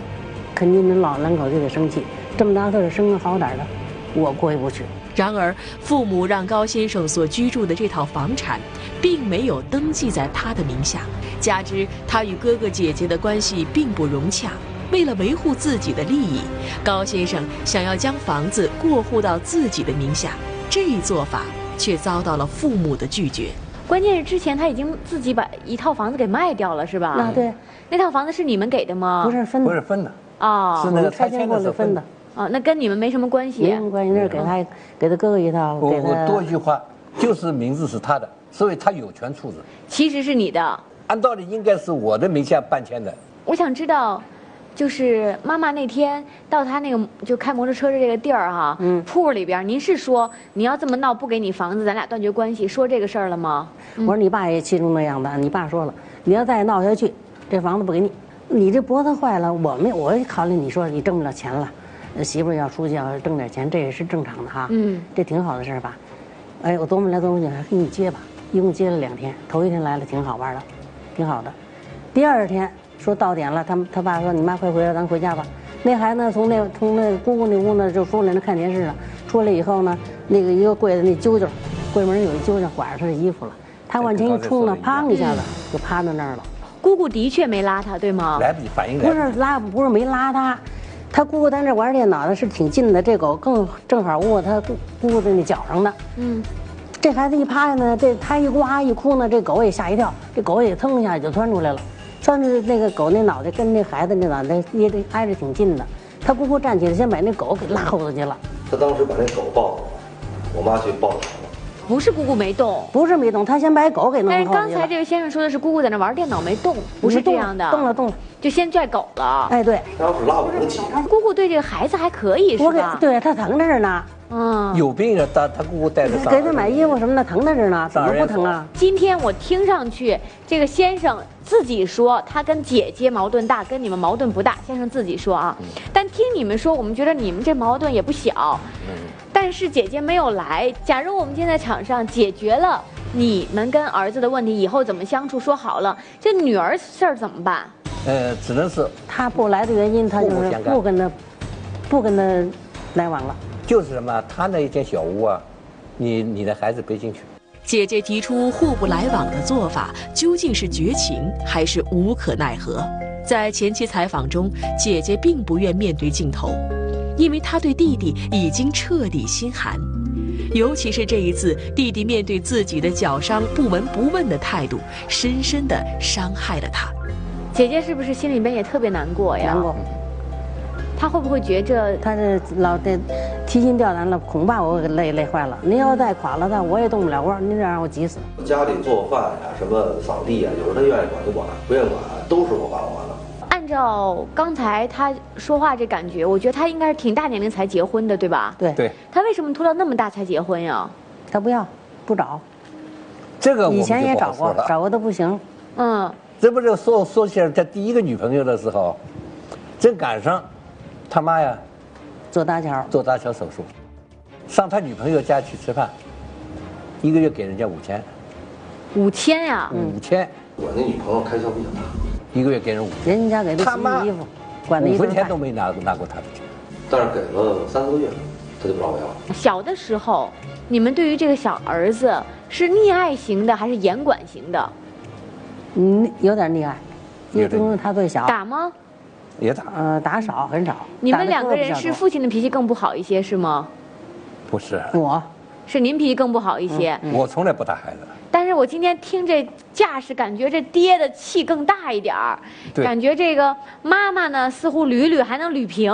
肯定您老两口就得生气。这么大岁数生个好歹的，我过意不去。然而，父母让高先生所居住的这套房产，并没有登记在他的名下。加之他与哥哥姐姐的关系并不融洽，为了维护自己的利益，高先生想要将房子过户到自己的名下，这一做法却遭到了父母的拒绝。关键是之前他已经自己把一套房子给卖掉了，是吧？那对，那套房子是你们给的吗？不是分的，不是分的，哦，是那个拆拆迁的时候分的。，哦，那跟你们没什么关系。没什么关系，那是给他给他哥哥一套，我我多一句话，就是名字是他的，所以他有权处置。其实是你的。按道理应该是我的名下搬迁的，我想知道，就是妈妈那天到他那个就开摩托车的这个地儿哈，嗯。铺里边，您是说你要这么闹不给你房子，咱俩断绝关系，说这个事儿了吗？我说你爸也气成那样的，你爸说了，你要再闹下去，这房子不给你，你这脖子坏了，我没我也考虑你说你挣不了钱了，呃媳妇儿要出去要挣点钱，这也是正常的哈，嗯，这挺好的事儿吧？哎，我琢磨来琢磨去，还给你接吧，一共接了两天，头一天来了挺好玩的，挺好的，第二天说到点了，他们他爸说你妈快回来，咱回家吧。那孩子呢，从那从那姑姑那屋呢就出来那看电视了，出来以后呢，那个一个柜子那揪揪，柜门有一揪揪，拐着他的衣服了。他往前一冲呢，砰一下子就趴在那儿了。姑姑的确没拉他，对吗？来不及反应来不。是拉，不是没拉他，他姑姑在那玩电脑呢是挺近的，这狗更正好卧他姑姑姑的那脚上的。嗯，这孩子一趴下呢，这他一呱一哭呢，这狗也吓一跳，这狗也腾一下就窜出来了，窜出那个狗那脑袋跟那孩子那脑袋也得挨着挺近的。他姑姑站起来，先把那狗给拉后头去了。他当时把那狗抱走了，我妈去抱着孩子。不是姑姑没动，不是没动，他先把狗给弄但是后去了。刚才这位先生说的是姑姑在那玩电脑没动，不是这样的，动了动了，就先拽狗了。哎，对，他要是拉我能起。姑姑对这个孩子还可以是我给吧？对他疼着呢，嗯，有病了，他他姑姑带着上。给他买衣服什么的，疼着着呢，怎么不疼啊？今天我听上去，这个先生自己说他跟姐姐矛盾大，跟你们矛盾不大。先生自己说啊，但听你们说，我们觉得你们这矛盾也不小。嗯但是姐姐没有来。假如我们今天在场上解决了你们跟儿子的问题，以后怎么相处说好了，这女儿事儿怎么办？呃，只能是他不来的原因，他就是不跟他，不跟他来往了。就是什么，他那一间小屋啊，你你的孩子别进去。姐姐提出互不来往的做法，究竟是绝情还是无可奈何？在前期采访中，姐姐并不愿面对镜头，因为她对弟弟已经彻底心寒。尤其是这一次，弟弟面对自己的脚伤不闻不问的态度，深深地伤害了她。姐姐是不是心里边也特别难过呀？难过。她会不会觉着他这老得提心吊胆了？恐怕我给累累坏了。您要再垮了他，我也动不了窝，您这让我急死。家里做饭呀，什么扫地呀，有时候他愿意管就管，不愿意管都是我管我的。按照刚才他说话这感觉，我觉得他应该是挺大年龄才结婚的，对吧？对对。他为什么拖到那么大才结婚呀？他不要，不找。这个以前也找过，找过都不行。嗯。这不是说说起来，他第一个女朋友的时候，正赶上他妈呀做搭桥，做搭桥手术，上他女朋友家去吃饭，一个月给人家五千。五千呀？五千。我那女朋友开销比较大。一个月给人五，人家给他洗衣服，管五分钱都没拿拿过他的钱，但是给了三四个月，他就不让我要。小的时候，你们对于这个小儿子是溺爱型的还是严管型的？嗯，有点溺爱，因为他最小。打吗？也打。呃，打少，很少。你们两个人是父亲的脾气更不好一些是吗？不是，我是您脾气更不好一些。我从来不打孩子。但是我今天听这架势，感觉这爹的气更大一点儿，感觉这个妈妈呢似乎捋捋还能捋平，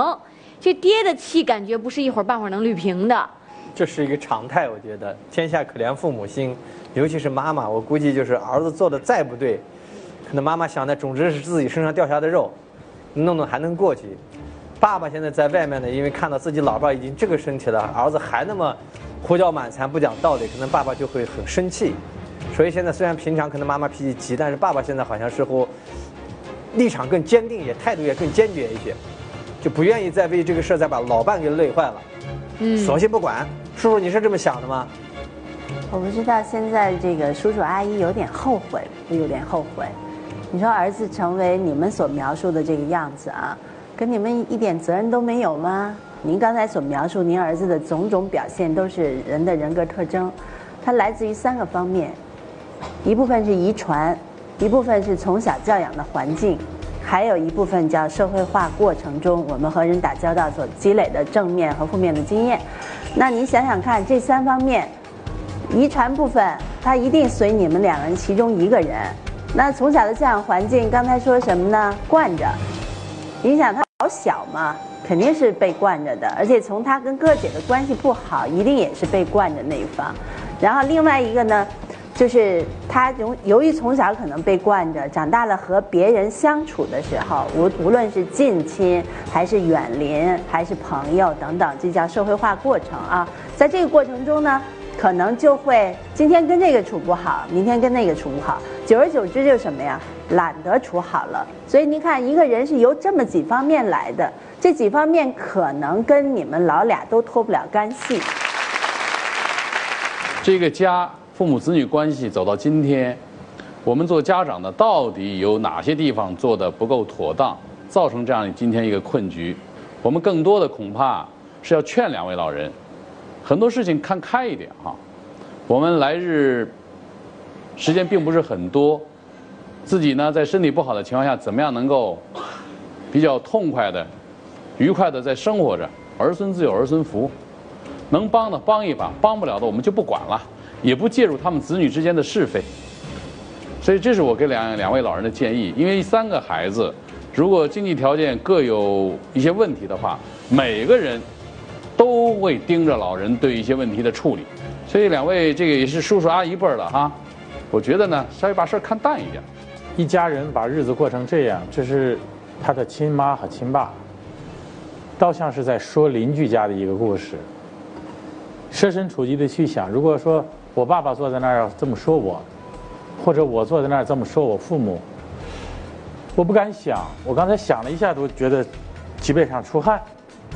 这爹的气感觉不是一会儿半会儿能捋平的。这是一个常态，我觉得天下可怜父母心，尤其是妈妈，我估计就是儿子做的再不对，可能妈妈想的总之是自己身上掉下的肉，弄弄还能过去。爸爸现在在外面呢，因为看到自己老伴已经这个身体了，儿子还那么胡搅蛮缠不讲道理，可能爸爸就会很生气。所以现在虽然平常可能妈妈脾气急，但是爸爸现在好像似乎立场更坚定，也态度也更坚决一些，就不愿意再为这个事儿再把老伴给累坏了。嗯，索性不管。叔叔，你是这么想的吗？我不知道现在这个叔叔阿姨有点后悔，有点后悔。你说儿子成为你们所描述的这个样子啊，跟你们一点责任都没有吗？您刚才所描述您儿子的种种表现，都是人的人格特征，它来自于三个方面。一部分是遗传，一部分是从小教养的环境，还有一部分叫社会化过程中我们和人打交道所积累的正面和负面的经验。那你想想看，这三方面，遗传部分它一定随你们两个人其中一个人。那从小的教养环境，刚才说什么呢？惯着，影响他好小嘛，肯定是被惯着的。而且从他跟哥姐的关系不好，一定也是被惯着那一方。然后另外一个呢？就是他由由于从小可能被惯着，长大了和别人相处的时候，无无论是近亲还是远邻还是朋友等等，这叫社会化过程啊。在这个过程中呢，可能就会今天跟这个处不好，明天跟那个处不好，久而久之就什么呀，懒得处好了。所以您看，一个人是由这么几方面来的，这几方面可能跟你们老俩都脱不了干系。这个家。父母子女关系走到今天，我们做家长的到底有哪些地方做的不够妥当，造成这样今天一个困局？我们更多的恐怕是要劝两位老人，很多事情看开一点哈。我们来日时间并不是很多，自己呢在身体不好的情况下，怎么样能够比较痛快的、愉快的在生活着？儿孙自有儿孙福，能帮的帮一把，帮不了的我们就不管了。也不介入他们子女之间的是非，所以这是我给两两位老人的建议。因为三个孩子，如果经济条件各有一些问题的话，每个人都会盯着老人对一些问题的处理。所以两位这个也是叔叔阿姨辈儿了哈，我觉得呢，稍微把事儿看淡一点。一家人把日子过成这样，这是他的亲妈和亲爸，倒像是在说邻居家的一个故事。设身处地的去想，如果说我爸爸坐在那儿这么说我，或者我坐在那儿这么说我父母，我不敢想。我刚才想了一下，都觉得脊背上出汗。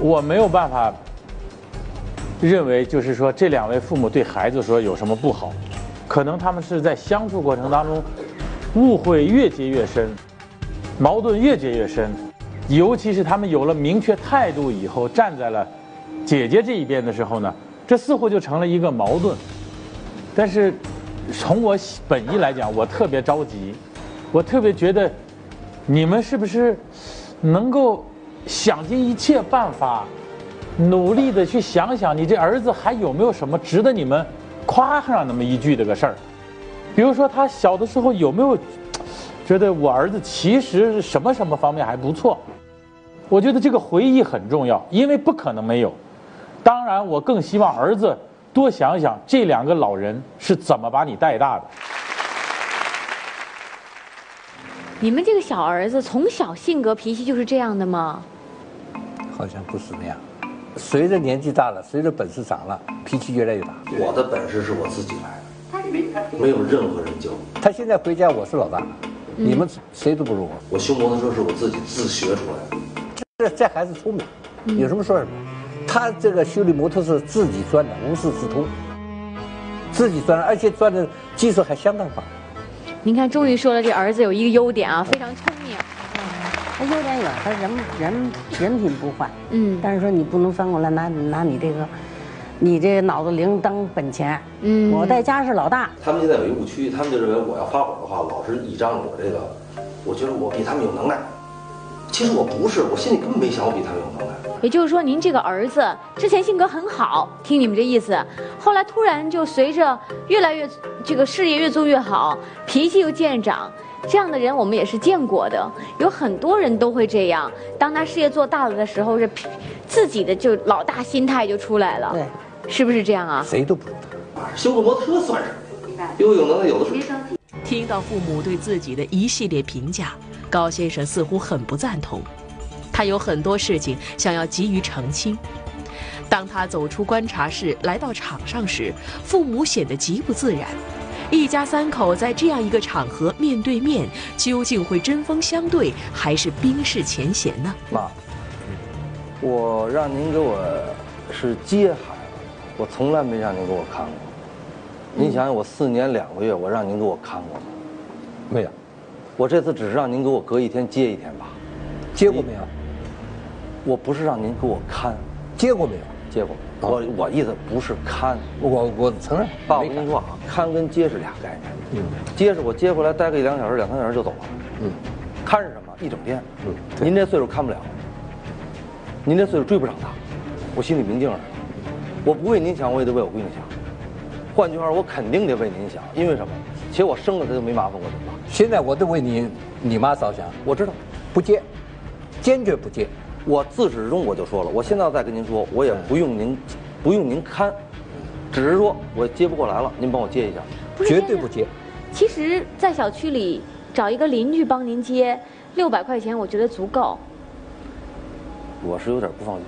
我没有办法认为，就是说这两位父母对孩子说有什么不好，可能他们是在相处过程当中，误会越结越深，矛盾越结越深，尤其是他们有了明确态度以后，站在了姐姐这一边的时候呢，这似乎就成了一个矛盾。但是从我本意来讲，我特别着急，我特别觉得你们是不是能够想尽一切办法，努力的去想想，你这儿子还有没有什么值得你们夸上那么一句这个事儿？比如说他小的时候有没有 觉得我儿子其实什么什么方面还不错？我觉得这个回忆很重要，因为不可能没有。当然，我更希望儿子多想想这两个老人是怎么把你带大的。你们这个小儿子从小性格脾气就是这样的吗？好像不是那样。随着年纪大了，随着本事长了，脾气越来越大。我的本事是我自己来的，没有任何人教。他现在回家，我是老大，你们谁都不如我。我修摩托车是我自己自学出来的。这这孩子聪明，有什么说什么。他这个修理摩托是自己钻的，无师自通，自己钻，而且钻的技术还相当棒。您看，终于说了这儿子有一个优点啊，非常聪明。他优点有，他人人人品不坏。嗯，但是说你不能翻过来拿拿你这个，你这脑子灵当本钱。嗯，我在家是老大。他们现在有一误区，他们就认为我要发火的话，老是倚仗我这个，我觉得我比他们有能耐。其实我不是，我心里根本没想我比他们有能耐。也就是说，您这个儿子之前性格很好，听你们这意思，后来突然就随着越来越这个事业越做越好，脾气又见长，这样的人我们也是见过的，有很多人都会这样。当他事业做大了的时候，是自己的就老大心态就出来了，对，是不是这样啊？谁都不如他，修个摩托算什么？比我有能耐有的是。听到父母对自己的一系列评价，高先生似乎很不赞同。他有很多事情想要急于澄清。当他走出观察室来到场上时，父母显得极不自然。一家三口在这样一个场合面对面，究竟会针锋相对，还是冰释前嫌呢？妈，我让您给我是接孩子，我从来没让您给我看过。您想想，我四年两个月，我让您给我看过吗？没有。我这次只是让您给我隔一天接一天吧。接过没有？我不是让您给我看，接过没有？接过。我我意思不是看，我我承认。爸，我跟你说啊，看跟接是俩概念。嗯。接是我接回来待个一两小时、两三小时就走了。嗯。看是什么？一整天。嗯。您这岁数看不了。您这岁数追不上他，我心里明镜着。我不为您想，我也得为我闺女想。换句话说，我肯定得为您想，因为什么？且我生了他就没麻烦过你吧？现在我得为你你妈着想。我知道，不接，坚决不接。我自始至终我就说了，我现在再跟您说，我也不用您，不用您看，只是说我接不过来了，您帮我接一下，绝对不接。其实，在小区里找一个邻居帮您接，六百块钱我觉得足够。我是有点不放心。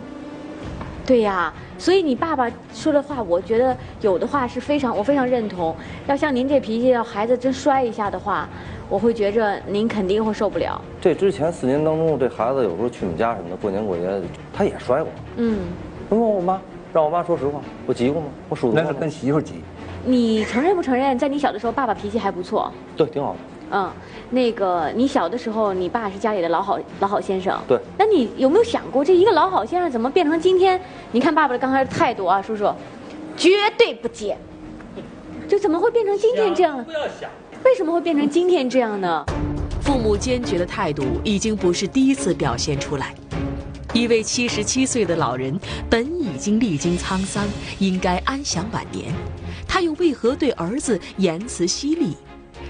对呀，所以你爸爸说的话，我觉得有的话是非常，我非常认同。要像您这脾气，要孩子真摔一下的话，我会觉着您肯定会受不了。这之前四年当中，这孩子有时候去你们家什么的，过年过节他也摔过。嗯。问问我妈，让我妈说实话，我急过吗？我数那是跟媳妇急。你承认不承认，在你小的时候，爸爸脾气还不错？对，挺好的。嗯，那个你小的时候，你爸是家里的老好老好先生。对。那你有没有想过，这一个老好先生怎么变成今天？你看爸爸的刚开始态度啊，叔叔，绝对不接。就怎么会变成今天这样了？不要想。为什么会变成今天这样呢？父母坚决的态度已经不是第一次表现出来。一位七十七岁的老人本已经历经沧桑，应该安享晚年，他又为何对儿子言辞犀利？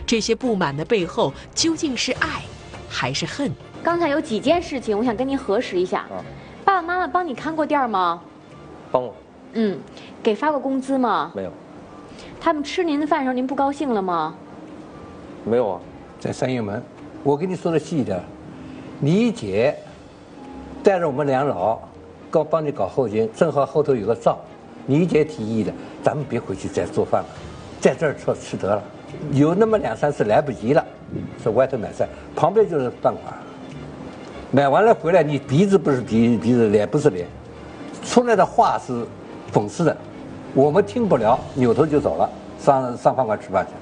这些不满的背后究竟是爱，还是恨？刚才有几件事情，我想跟您核实一下。爸爸妈妈帮你看过店吗？帮我嗯，给发过工资吗？没有？他们吃您的饭的时候，您不高兴了吗？没有啊。在三元门，我跟你说的细一点，你姐带着我们两老，搞帮你搞后勤，正好后头有个灶，你姐提议的，咱们别回去再做饭了，在这儿吃吃得了。有那么两三次来不及了，在外头买菜，旁边就是饭馆，买完了回来，你鼻子不是鼻鼻子，脸不是脸，出来的话是讽刺的，我们听不了，扭头就走了，上上饭馆吃饭去。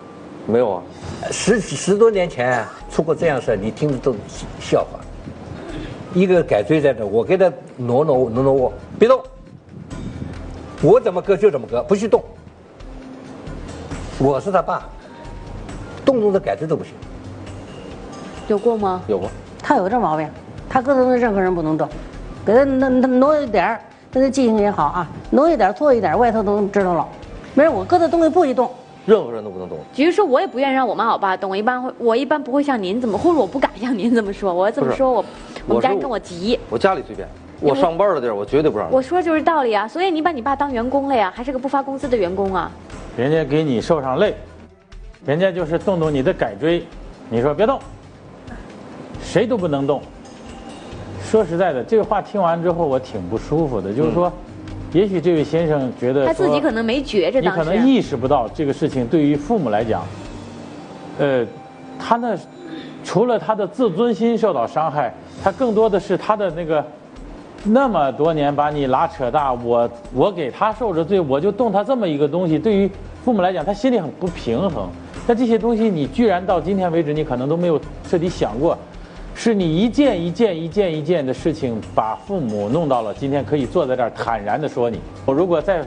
没有啊，十十多年前出过这样事你听着都笑话。一个改锥在这，我给他挪挪挪挪窝，别动。我怎么割就怎么割，不许动。我是他爸，动动的改锥都不行。有过吗？有过。他有这毛病，他搁东西任何人不能动，给他挪挪一点儿，他的记性也好啊，挪一点错一点，外头都能知道了。没事，我搁的东西不许动。任何人都不能动。比如说，我也不愿意让我妈我爸动，我一般会，我一般不会像您这么，或者我不敢像您这么说。我要这么说，我我们家人跟我急。我家里随便，我上班的地儿我绝对不让。我说就是道理啊，所以你把你爸当员工了呀，还是个不发工资的员工啊。人家给你受上累，人家就是动动你的改锥，你说别动，谁都不能动。说实在的，这个话听完之后我挺不舒服的，就是说。也许这位先生觉得他自己可能没觉着，你可能意识不到这个事情对于父母来讲，呃，他那除了他的自尊心受到伤害，他更多的是他的那个那么多年把你拉扯大，我我给他受着罪，我就动他这么一个东西，对于父母来讲，他心里很不平衡。那这些东西你居然到今天为止，你可能都没有彻底想过。是你一件一件一件一件的事情，把父母弄到了今天可以坐在这儿坦然的说你。我如果再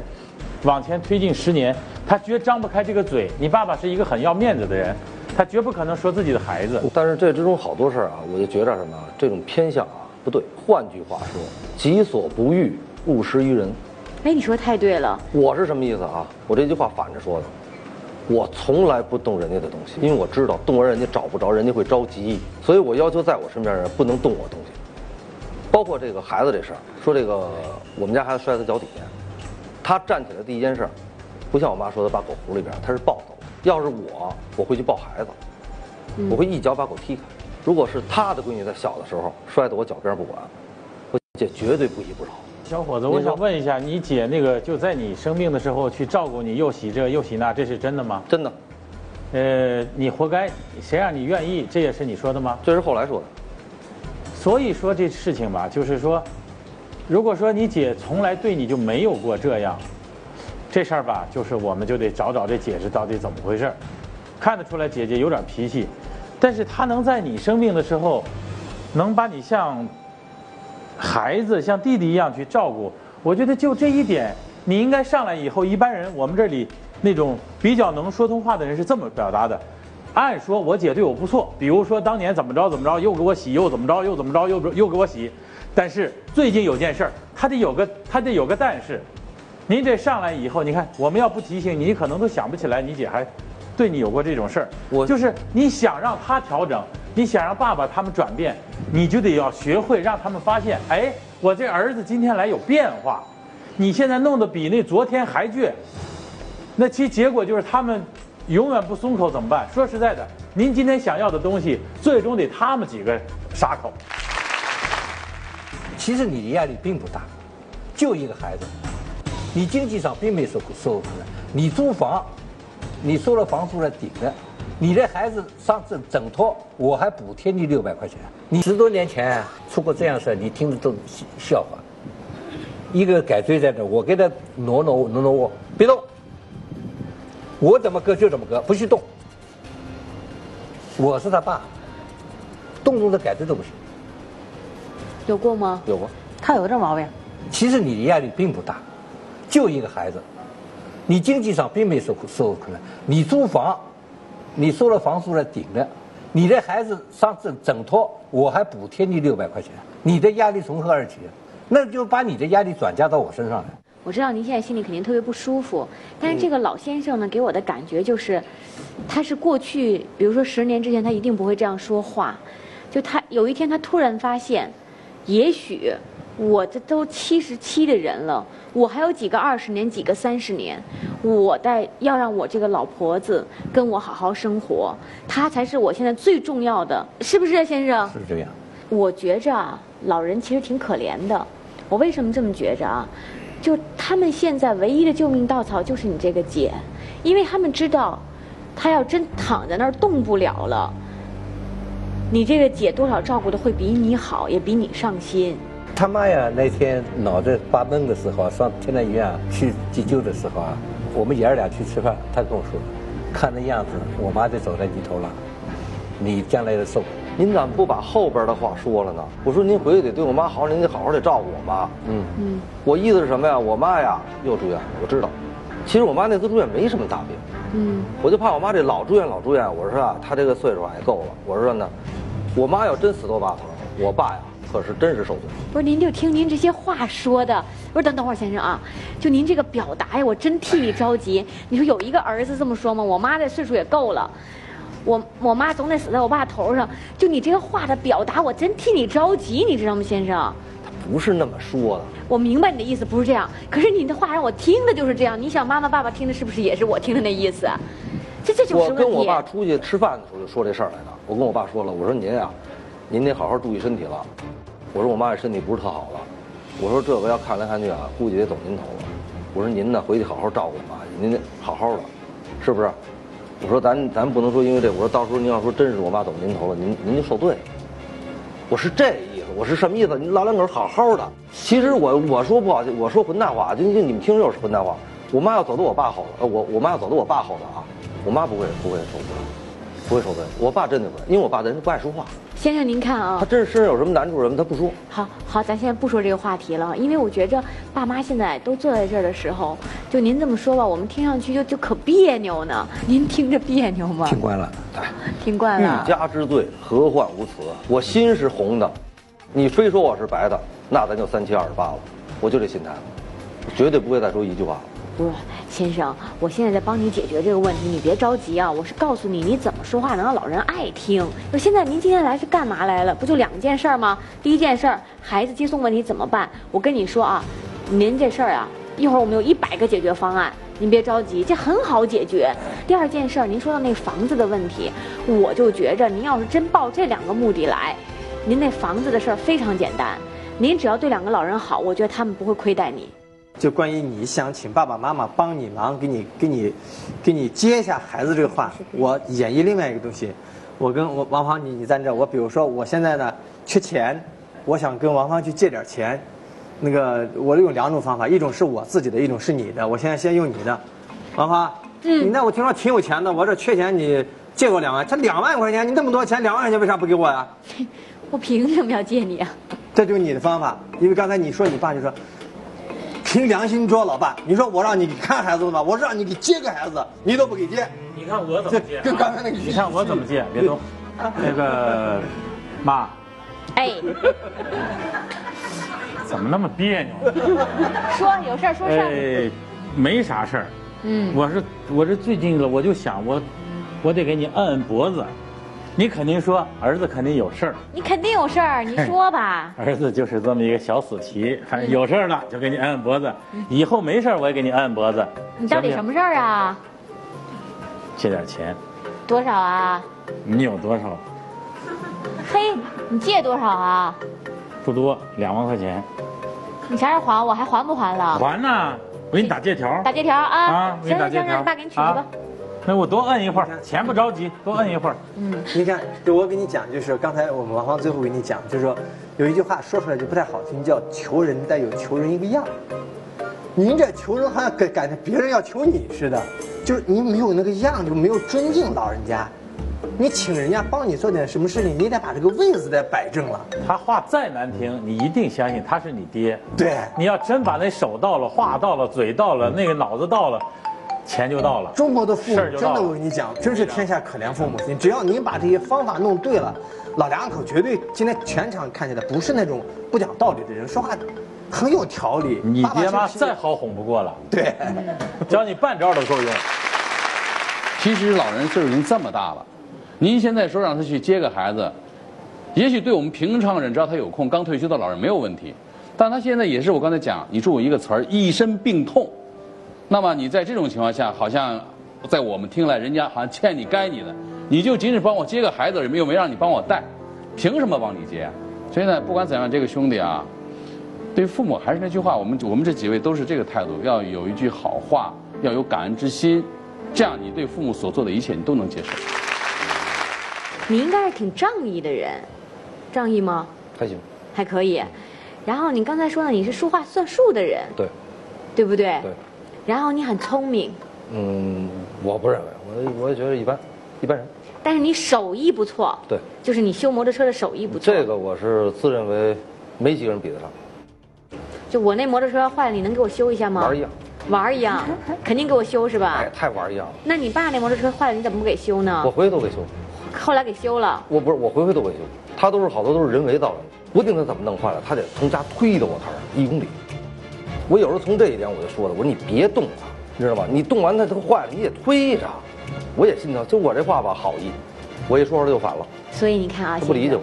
往前推进十年，他绝张不开这个嘴。你爸爸是一个很要面子的人，他绝不可能说自己的孩子。但是这之中好多事儿啊，我就觉着什么，这种偏向啊不对。换句话说，己所不欲，勿施于人。哎，你说太对了。我是什么意思啊？我这句话反着说的。我从来不动人家的东西，因为我知道动完人家找不着，人家会着急，所以我要求在我身边的人不能动我东西。包括这个孩子这事儿，说这个我们家孩子摔在脚底下，他站起来第一件事，不像我妈说的把狗扶里边，他是抱走。要是我，我会去抱孩子，我会一脚把狗踢开。如果是他的闺女在小的时候摔在我脚边不管，我姐绝对不依不饶。小伙子，我想问一下，你姐那个就在你生病的时候去照顾你，又洗这又洗那，这是真的吗？真的。呃，你活该，谁让你愿意？这也是你说的吗？这是后来说的。所以说这事情吧，就是说，如果说你姐从来对你就没有过这样，这事儿吧，就是我们就得找找这解释到底怎么回事看得出来姐姐有点脾气，但是她能在你生病的时候，能把你像。孩子像弟弟一样去照顾，我觉得就这一点，你应该上来以后，一般人我们这里那种比较能说通话的人是这么表达的：按说我姐对我不错，比如说当年怎么着怎么着，又给我洗，又怎么着又怎么着，又又给我洗。但是最近有件事儿，他得有个他得有个但是，您这上来以后，你看我们要不提醒你，你可能都想不起来你姐还对你有过这种事儿。我就是你想让他调整。你想让爸爸他们转变，你就得要学会让他们发现，哎，我这儿子今天来有变化。你现在弄得比那昨天还倔，那其结果就是他们永远不松口怎么办？说实在的，您今天想要的东西，最终得他们几个撒口。其实你的压力并不大，就一个孩子，你经济上并没受受困难，你租房，你收了房租来顶着。你的孩子上整整托，我还补贴你六百块钱。你十多年前出过这样事你听着都笑话。一个改锥在这，我给他挪挪挪挪窝，别动。我怎么割就怎么割，不许动。我是他爸，动动的改锥都不行。有过吗？有过。他有这毛病。其实你的压力并不大，就一个孩子，你经济上并没受受困难，你租房。你收了房租来顶着，你的孩子上整整托，我还补贴你六百块钱，你的压力从何而起？那就把你的压力转嫁到我身上来。我知道您现在心里肯定特别不舒服，但是这个老先生呢，给我的感觉就是，他是过去，比如说十年之前，他一定不会这样说话，就他有一天他突然发现，也许我这都七十七的人了，我还有几个二十年，几个三十年，我带要让我这个老婆子跟我好好生活，她才是我现在最重要的，是不是，先生？是这样。我觉着啊，老人其实挺可怜的。我为什么这么觉着啊？就他们现在唯一的救命稻草就是你这个姐，因为他们知道，他要真躺在那儿动不了了，你这个姐多少照顾的会比你好，也比你上心。他妈呀，那天脑袋发懵的时候，上天坛医院去急救的时候啊，我们爷儿俩去吃饭，他跟我说，看那样子，我妈得走在你头了，你将来的寿。您怎么不把后边的话说了呢？我说您回去得对我妈好，您得好好得照顾我妈。嗯嗯，我意思是什么呀？我妈呀又住院，我知道。其实我妈那次住院没什么大病。嗯，我就怕我妈这老住院老住院。我说啊，她这个岁数啊也够了。我说呢，我妈要真死多八疼，我爸呀可是真是受罪。不是，您就听您这些话说的。不是，等等会儿，先生啊，就您这个表达呀，我真替你着急。你说有一个儿子这么说吗？我妈的岁数也够了。我我妈总得死在我爸头上，就你这个话的表达，我真替你着急，你知道吗，先生？他不是那么说的。我明白你的意思，不是这样。可是你的话让我听的就是这样。你想妈妈、爸爸听的是不是也是我听的那意思？这这就是我跟我爸出去吃饭的时候就说这事儿来的。我跟我爸说了，我说您啊，您得好好注意身体了。我说我妈这身体不是特好了。我说这个要看来看去啊，估计得走您头了。我说您呢，回去好好照顾妈，您得好好的，是不是？我说咱咱不能说因为这，我说到时候您要说真是我妈走您头了，您您就受罪。我是这意思，我是什么意思？你老两口好好的。其实我我说不好听，我说混蛋话，就就你们听着又是混蛋话。我妈要走到我爸后头，我我妈要走到我爸后头啊，我妈不会不会受罪，不会受罪。我爸真的不会，因为我爸这人不爱说话。先生，您看啊，他真是身上有什么难处什么，他不说。好，好，咱现在不说这个话题了，因为我觉着爸妈现在都坐在这儿的时候，就您这么说吧，我们听上去就就可别扭呢。您听着别扭吗？听惯了，听惯了。欲加之罪，何患无辞？我心是红的，你非说我是白的，那咱就三七二十八了。我就这心态，绝对不会再说一句话了。不是，先生，我现在在帮你解决这个问题，你别着急啊。我是告诉你，你怎么说话能让老人爱听。就现在您今天来是干嘛来了？不就两件事儿吗？第一件事儿，孩子接送问题怎么办？我跟你说啊，您这事儿啊，一会儿我们有一百个解决方案，您别着急，这很好解决。第二件事儿，您说到那房子的问题，我就觉着您要是真抱这两个目的来，您那房子的事儿非常简单，您只要对两个老人好，我觉得他们不会亏待你。就关于你想请爸爸妈妈帮你忙，给你给你给你接一下孩子这个话，我演绎另外一个东西。我跟我王芳，你你站这，我比如说我现在呢缺钱，我想跟王芳去借点钱。那个我用两种方法，一种是我自己的，一种是你的。我现在先用你的，王芳，嗯，你那我听说挺有钱的，我这缺钱，你借我两万，才两万块钱，你那么多钱，两万块钱为啥不给我呀？我凭什么要借你啊？这就是你的方法，因为刚才你说你爸就说。凭良心说，老爸，你说我让你看孩子了吗？我让你给接个孩子，你都不给接。你看我怎么接？跟刚才那个，你看我怎么接？别动。那个妈，哎，怎么那么别扭？说有事儿说事儿。哎，没啥事儿。嗯，我是我是最近了，我就想我，我得给你按按脖子。你肯定说儿子肯定有事儿，你肯定有事儿，你说吧。儿子就是这么一个小死棋，反正有事儿了就给你按按脖子，以后没事儿我也给你按按脖子。你到底什么事儿啊？借点钱。多少啊？你有多少？嘿，你借多少啊？不多，两万块钱。你啥时候还我？还还不还了？还呢，我给你打借条。打借条啊！啊，行行行，你爸给你取去吧。那我多摁一会儿，钱不着急，多摁一会儿。嗯，你看，就我给你讲，就是刚才我们王芳最后给你讲，就是说有一句话说出来就不太好听，叫求人带有求人一个样。您这求人好像感感觉别人要求你似的，就是您没有那个样，就没有尊敬老人家。你请人家帮你做点什么事情，你得把这个位子得摆正了。他话再难听，你一定相信他是你爹。对，你要真把那手到了，话到了，嘴到了，那个脑子到了。钱就到了。中国的父母真的，我跟你讲，真是天下可怜父母心。只要您把这些方法弄对了，老两口绝对今天全场看起来不是那种不讲道理的人，说话很有条理。你爹妈再好哄不过了。对，教你半招都够用。其实老人岁数已经这么大了，您现在说让他去接个孩子，也许对我们平常人，只要他有空，刚退休的老人没有问题。但他现在也是我刚才讲，你注意一个词儿，一身病痛。那么你在这种情况下，好像在我们听来，人家好像欠你该你的，你就仅仅帮我接个孩子，又没让你帮我带，凭什么帮你接？所以呢，不管怎样，这个兄弟啊，对父母还是那句话，我们我们这几位都是这个态度，要有一句好话，要有感恩之心，这样你对父母所做的一切，你都能接受。你应该是挺仗义的人，仗义吗？还行，还可以。然后你刚才说呢，你是说话算数的人，对，对不对？对。然后你很聪明，嗯，我不认为，我我也觉得一般，一般人。但是你手艺不错，对，就是你修摩托车的手艺不错。这个我是自认为没几个人比得上。就我那摩托车坏了，你能给我修一下吗？玩一样。玩一样，肯定给我修是吧？哎，太玩一样了。那你爸那摩托车坏了，你怎么不给修呢？我回去都给修。后来给修了。我不是，我回回都给修。他都是好多都是人为造成的，不定他怎么弄坏了，他得从家推到我头儿一公里。我有时候从这一点我就说了，我说你别动它，你知道吧？你动完它它坏了，你得推着。我也心疼，就我这话吧，好意，我一说出来就反了。所以你看啊，他不理解我，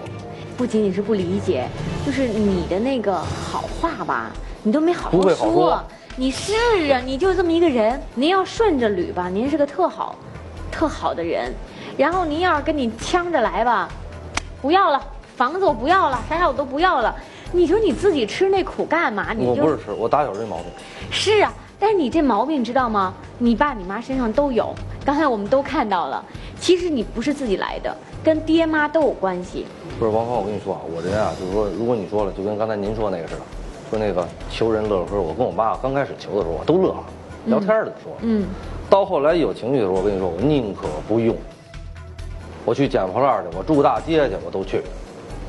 不仅仅是不理解，就是你的那个好话吧，你都没好好说。你是啊，你就这么一个人，您要顺着捋吧，您是个特好、特好的人。然后您要是跟你呛着来吧，不要了，房子我不要了，啥啥我都不要了。你说你自己吃那苦干嘛？你我不是吃，我打小这毛病。是啊，但是你这毛病知道吗？你爸你妈身上都有。刚才我们都看到了，其实你不是自己来的，跟爹妈都有关系。不是王芳，我跟你说啊，我这人啊，就是说，如果你说了，就跟刚才您说那个似的。说那个求人乐呵，我跟我妈刚开始求的时候，我都乐了，聊天的说。嗯。到后来有情绪的时候，我跟你说，我宁可不用。我去捡破烂去，我住大街去，我都去。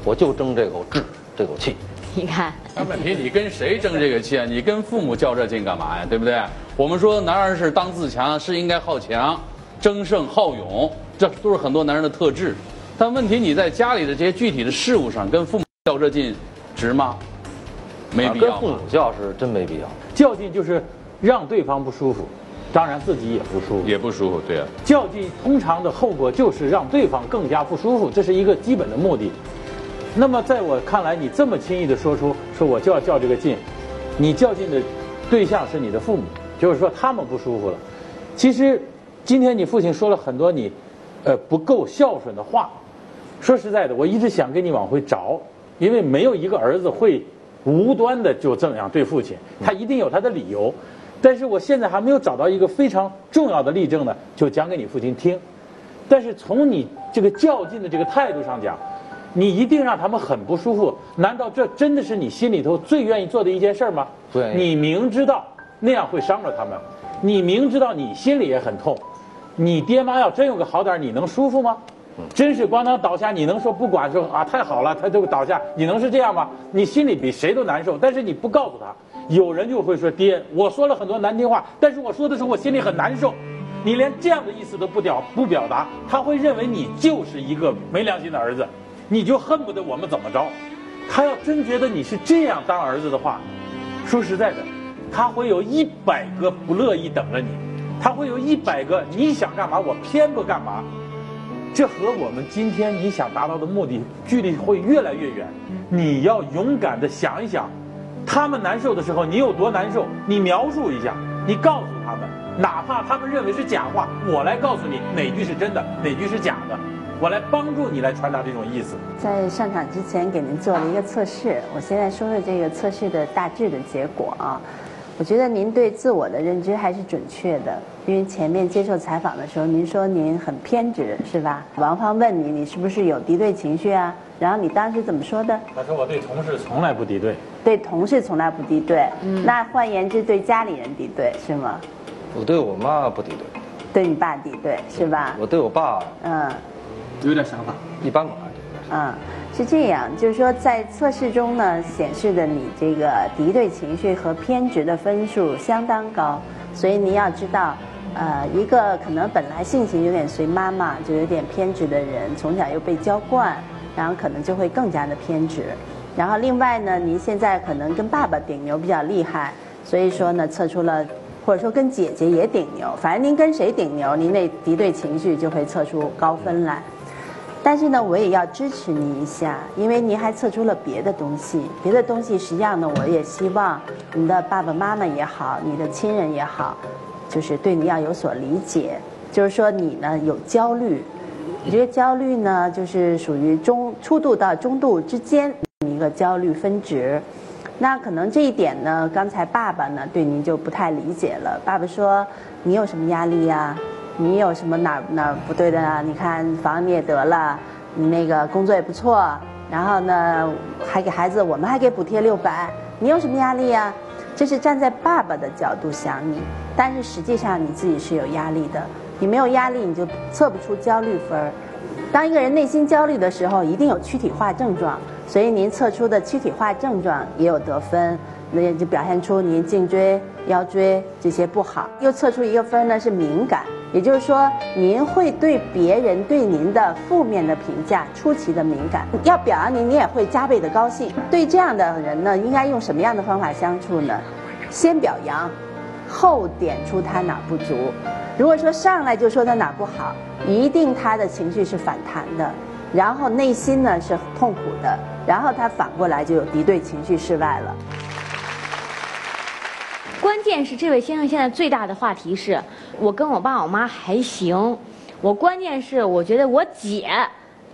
我就争这口志，这口气。你看。那问题你跟谁争这个气啊？你跟父母较这劲干嘛呀？对不对？我们说男人是当自强，是应该好强、争胜、好勇，这都是很多男人的特质。但问题你在家里的这些具体的事物上跟父母较这劲，值吗？没必要，跟父母较是真没必要。较劲就是让对方不舒服，当然自己也不舒服，也不舒服，对啊。较劲通常的后果就是让对方更加不舒服，这是一个基本的目的。那么在我看来，你这么轻易的说出说我就要较这个劲，你较劲的对象是你的父母，就是说他们不舒服了。其实今天你父亲说了很多你呃不够孝顺的话。说实在的，我一直想跟你往回找，因为没有一个儿子会。无端的就这样对父亲，他一定有他的理由，但是我现在还没有找到一个非常重要的例证呢，就讲给你父亲听。但是从你这个较劲的这个态度上讲，你一定让他们很不舒服。难道这真的是你心里头最愿意做的一件事吗？对。你明知道那样会伤着他们，你明知道你心里也很痛，你爹妈要真有个好点你能舒服吗？真是咣当倒下，你能说不管说啊太好了，他就倒下，你能是这样吗？你心里比谁都难受，但是你不告诉他，有人就会说爹，我说了很多难听话，但是我说的时候我心里很难受，你连这样的意思都不表不表达，他会认为你就是一个没良心的儿子，你就恨不得我们怎么着。他要真觉得你是这样当儿子的话，说实在的，他会有一百个不乐意等着你，他会有一百个你想干嘛我偏不干嘛。这和我们今天你想达到的目的距离会越来越远。你要勇敢的想一想，他们难受的时候你有多难受，你描述一下，你告诉他们，哪怕他们认为是假话，我来告诉你哪句是真的，哪句是假的，我来帮助你来传达这种意思。在上场之前给您做了一个测试，我现在说说这个测试的大致的结果啊。我觉得您对自我的认知还是准确的，因为前面接受采访的时候，您说您很偏执，是吧？王芳问你，你是不是有敌对情绪啊？然后你当时怎么说的？他说我对同事从来不敌对。对同事从来不敌对。嗯。那换言之，对家里人敌对是吗？我对我妈不敌对。对你爸敌对是吧？我对我爸，嗯，有点想法，一般吧。嗯。是这样，就是。说，在测试中呢，显示的你这个敌对情绪和偏执的分数相当高，所以你要知道，呃，一个可能本来性情有点随妈妈，就有点偏执的人，从小又被娇惯，然后可能就会更加的偏执。然后另外呢，您现在可能跟爸爸顶牛比较厉害，所以说呢，测出了，或者说跟姐姐也顶牛，反正您跟谁顶牛，您那敌对情绪就会测出高分来。但是呢，我也要支持你一下，因为您还测出了别的东西。别的东西实际上呢，我也希望你的爸爸妈妈也好，你的亲人也好，就是对你要有所理解。就是说你呢有焦虑，你这个焦虑呢就是属于中初度到中度之间一个焦虑分值。那可能这一点呢，刚才爸爸呢对您就不太理解了。爸爸说你有什么压力呀？你有什么哪儿哪儿不对的啊？你看房你也得了，你那个工作也不错，然后呢还给孩子，我们还给补贴六百，你有什么压力呀？这是站在爸爸的角度想你，但是实际上你自己是有压力的。你没有压力，你就测不出焦虑分儿。当一个人内心焦虑的时候，一定有躯体化症状，所以您测出的躯体化症状也有得分，那就表现出您颈椎、腰椎这些不好。又测出一个分呢是敏感，也就是说您会对别人对您的负面的评价出奇的敏感。要表扬您，你也会加倍的高兴。对这样的人呢，应该用什么样的方法相处呢？先表扬，后点出他哪不足。如果说上来就说他哪不好，一定他的情绪是反弹的，然后内心呢是痛苦的，然后他反过来就有敌对情绪示外了。关键是这位先生现在最大的话题是，我跟我爸我妈还行，我关键是我觉得我姐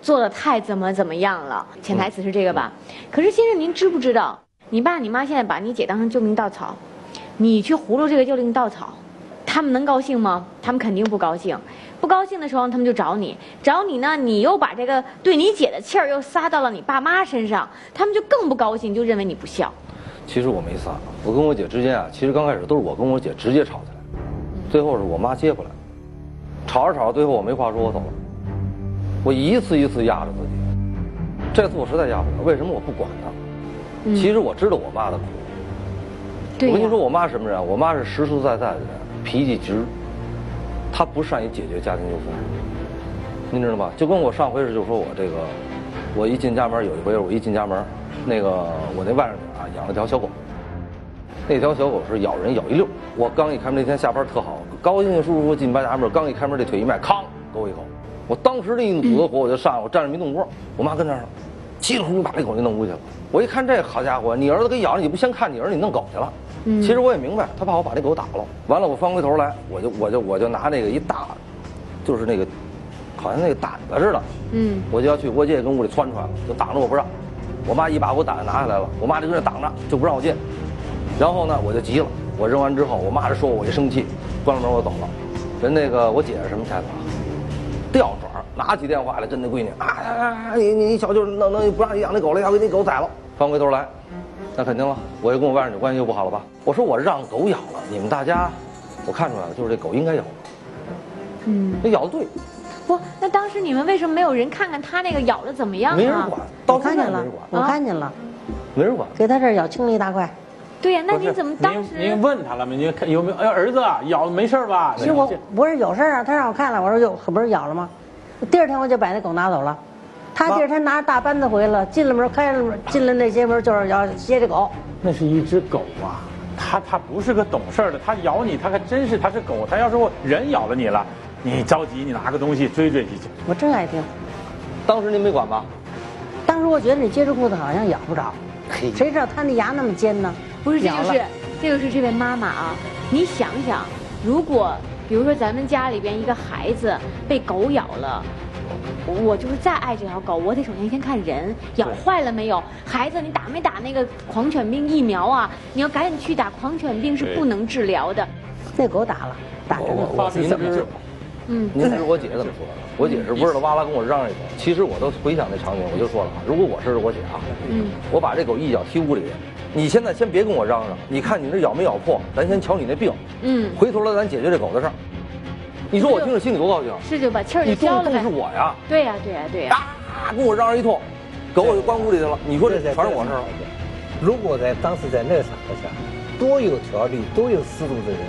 做的太怎么怎么样了，潜台词是这个吧？可是先生您知不知道，你爸你妈现在把你姐当成救命稻草，你去葫芦这个救命稻草，他们能高兴吗？他们肯定不高兴。不高兴的时候，他们就找你，找你呢，你又把这个对你姐的气儿又撒到了你爸妈身上，他们就更不高兴，就认为你不孝。其实我没撒，我跟我姐之间啊，其实刚开始都是我跟我姐直接吵起来，最后是我妈接过来，吵着吵着，最后我没话说，我走了。我一次一次压着自己，这次我实在压不了。为什么我不管她？其实我知道我妈的苦。对我跟你说，我妈什么人？我妈是实实在在的人，脾气直。她不善于解决家庭纠纷，您知道吗？就跟我上回是就说我这个，我一进家门有一回我一进家门，那个我那外甥养了条小狗，那条小狗是咬人咬一溜。我刚一开门那天下班特好，高兴舒服进搬家门，刚一开门这腿一迈，吭给我一口。我当时这一肚子火我就上来，我站着没动窝。我妈跟那儿，稀里糊涂把那狗就弄屋去了。我一看这好家伙，你儿子给咬了，你不先看你儿子，你弄狗去了。嗯其实我也明白，他怕我把这狗打了。完了，我翻回头来，我就我就我就拿那个一大，就是那个，好像那个掸子似的，嗯，我就要去，我姐跟屋里窜出来了，就挡着我不让。我妈一把我胆子拿下来了，我妈就跟那挡着，就不让我进。然后呢，我就急了，我扔完之后，我妈就说我，我一生气，关了门我走了。人那个我姐是什么态度啊？吊爪，拿起电话来跟那闺女啊啊啊！你你你小舅弄弄不让你养那狗了，要给你狗宰了。翻回头来，那肯定了，我就跟我外甥女关系就不好了吧？我说我让狗咬了，你们大家，我看出来了，就是这狗应该咬，嗯，那咬的对，不，那当时你们为什么没有人看看他那个咬的怎么样啊？没人管，到我看见了现在没人，我看见了，没人管。给他这儿咬青了一大块。对呀，那你怎么当您时？您问他了吗？您看有没有？哎，儿子啊咬没事儿吧？其实我不是有事儿啊，他让我看了，我说有可不是咬了吗？第二天我就把那狗拿走了。他第二天拿着大扳子回来了，进了门开了门，进了那些门就是要接这狗。那是一只狗啊，它它不是个懂事儿的，它咬你，它还真是它是狗，它要是我人咬了你了，你着急，你拿个东西追追去去。我真爱听。当时您没管吧？当时我觉得你接着裤子好像咬不着，谁知道他那牙那么尖呢？不是，这就是这就是这位妈妈啊！你想想，如果比如说咱们家里边一个孩子被狗咬了。我就是再爱这条狗，我得首先先看人咬坏了没有。孩子，你打没打那个狂犬病疫苗啊？你要赶紧去打，狂犬病是不能治疗的。那狗打了，打着呢。我您知，嗯，您知我姐怎么说的？我姐是呜啦哇啦跟我嚷嚷一口。其实我都回想那场景，我就说了啊，如果我是我姐啊，嗯，我把这狗一脚踢屋里，你现在先别跟我嚷嚷，你看你这咬没咬破，咱先瞧你那病，嗯，回头来咱解决这狗的事儿。你说我听着心里多高兴？是就把气儿就你装的消了呗。是我呀！对呀对呀对呀。啊，跟我嚷嚷一通，狗我就关屋里去了。你说这全是我事儿。如果在当时在那个场合下，多有条理、多有思路的人，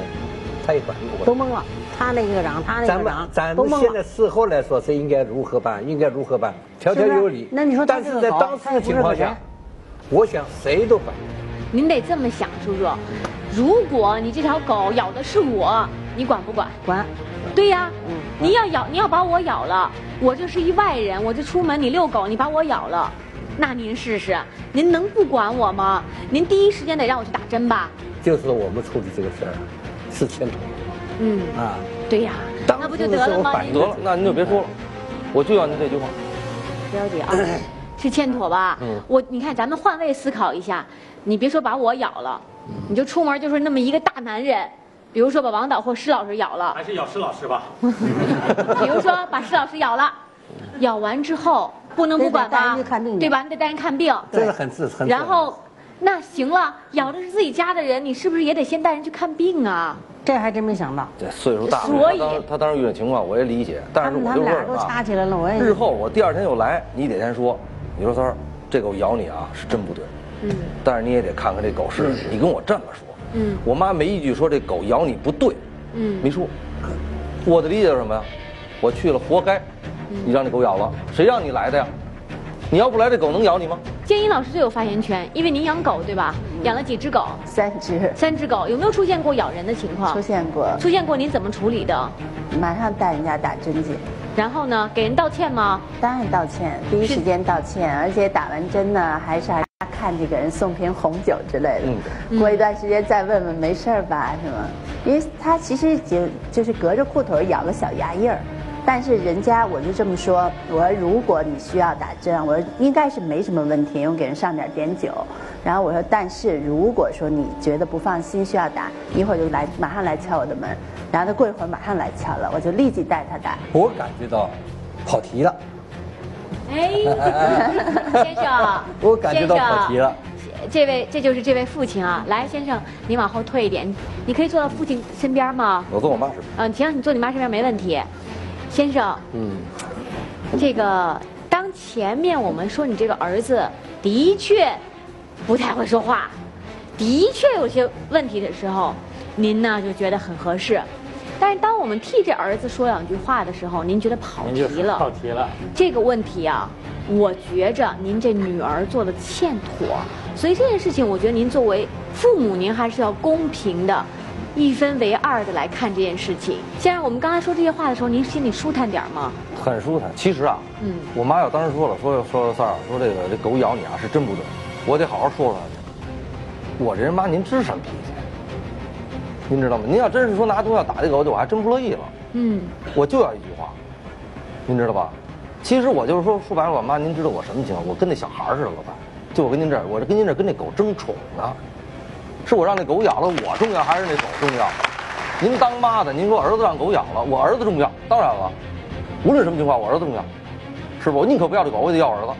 他也管不都懵了。他那个嚷，他那咱们个嚷，咱都懵了。们现在事后来说是应该如何办，应该如何办，条条有理。那你说但是在当时的情况下，我想谁都反。您得这么想，叔叔，如果你这条狗咬的是我，你管不管？管。对呀，您要咬，您要把我咬了，我就是一外人，我就出门你遛狗，你把我咬了，那您试试，您能不管我吗？您第一时间得让我去打针吧？就是我们处理这个事儿是牵头嗯，啊。对呀，那不就得了吗？得了，那您就别说了，我就要您这句话。了解啊，是欠妥吧？嗯我你看，咱们换位思考一下，你别说把我咬了，你就出门就是那么一个大男人，比如说把王导或施老师咬了，还是咬施老师吧。比如说把施老师咬了，咬完之后不能不管吧？对吧？你得带人看病。这是很自很。然后，那行了，咬的是自己家的人，你是不是也得先带人去看病啊？这还真没想到。这岁数大了，所以他当他当时遇到情况我也理解，但他是们他们俩都掐起来了，我也日后我第二天又来，你得先说，你说三儿，这狗咬你啊是真不对，嗯。但是你也得看看这狗是，你跟我这么说，嗯。我妈没一句说这狗咬你不对，嗯。没说，我的理解是什么呀？我去了活该，嗯。你让这狗咬了，谁让你来的呀？你要不来，这狗能咬你吗？建英老师最有发言权，因为您养狗对吧？养了几只狗？三只三只狗，有没有出现过咬人的情况？出现过，出现过，您怎么处理的？马上带人家打针去。然后呢，给人道歉吗？当然道歉，第一时间道歉，而且打完针呢，还是还看这个人送瓶红酒之类的。嗯过一段时间再问问没事儿吧，是吗？因为他其实就就是隔着裤腿咬个小牙印儿，但是人家我就这么说，我说如果你需要打针，我说应该是没什么问题，我给人上点碘酒。然后我说，但是如果说你觉得不放心需要打，一会儿就来马上来敲我的门，然后他过一会儿马上来敲了，我就立即带他打。我感觉到跑题了，哎，先生，我感觉到跑题了。这位，这就是这位父亲啊！来，先生，你往后退一点，你可以坐到父亲身边吗？我坐我妈身边。嗯，行，你坐你妈身边没问题。先生，嗯，这个当前面我们说你这个儿子的确不太会说话，的确有些问题的时候，您呢就觉得很合适。但是当我们替这儿子说两句话的时候，您觉得跑题了。跑题了。这个问题啊，我觉着您这女儿做的欠妥，所以这件事情，我觉得您作为父母，您还是要公平的，一分为二的来看这件事情。先生，我们刚才说这些话的时候，您心里舒坦点吗？很舒坦。其实啊，嗯，我妈要当时说了，说说三儿，说这个这狗咬你啊是真不对，我得好好说说她去。我这人妈，您知什么脾气？您知道吗？您要真是说拿东西要打这狗，我还真不乐意了。嗯，我就要一句话，您知道吧？其实我就是说，说白了，我妈，您知道我什么情况？我跟那小孩似的，老板。就我跟您这儿，我这跟您这儿跟那狗争宠呢。是我让那狗咬了我重要，还是那狗重要？您当妈的，您说儿子让狗咬了，我儿子重要，当然了，无论什么情况，我儿子重要，是不？我宁可不要这狗，我也得要儿子。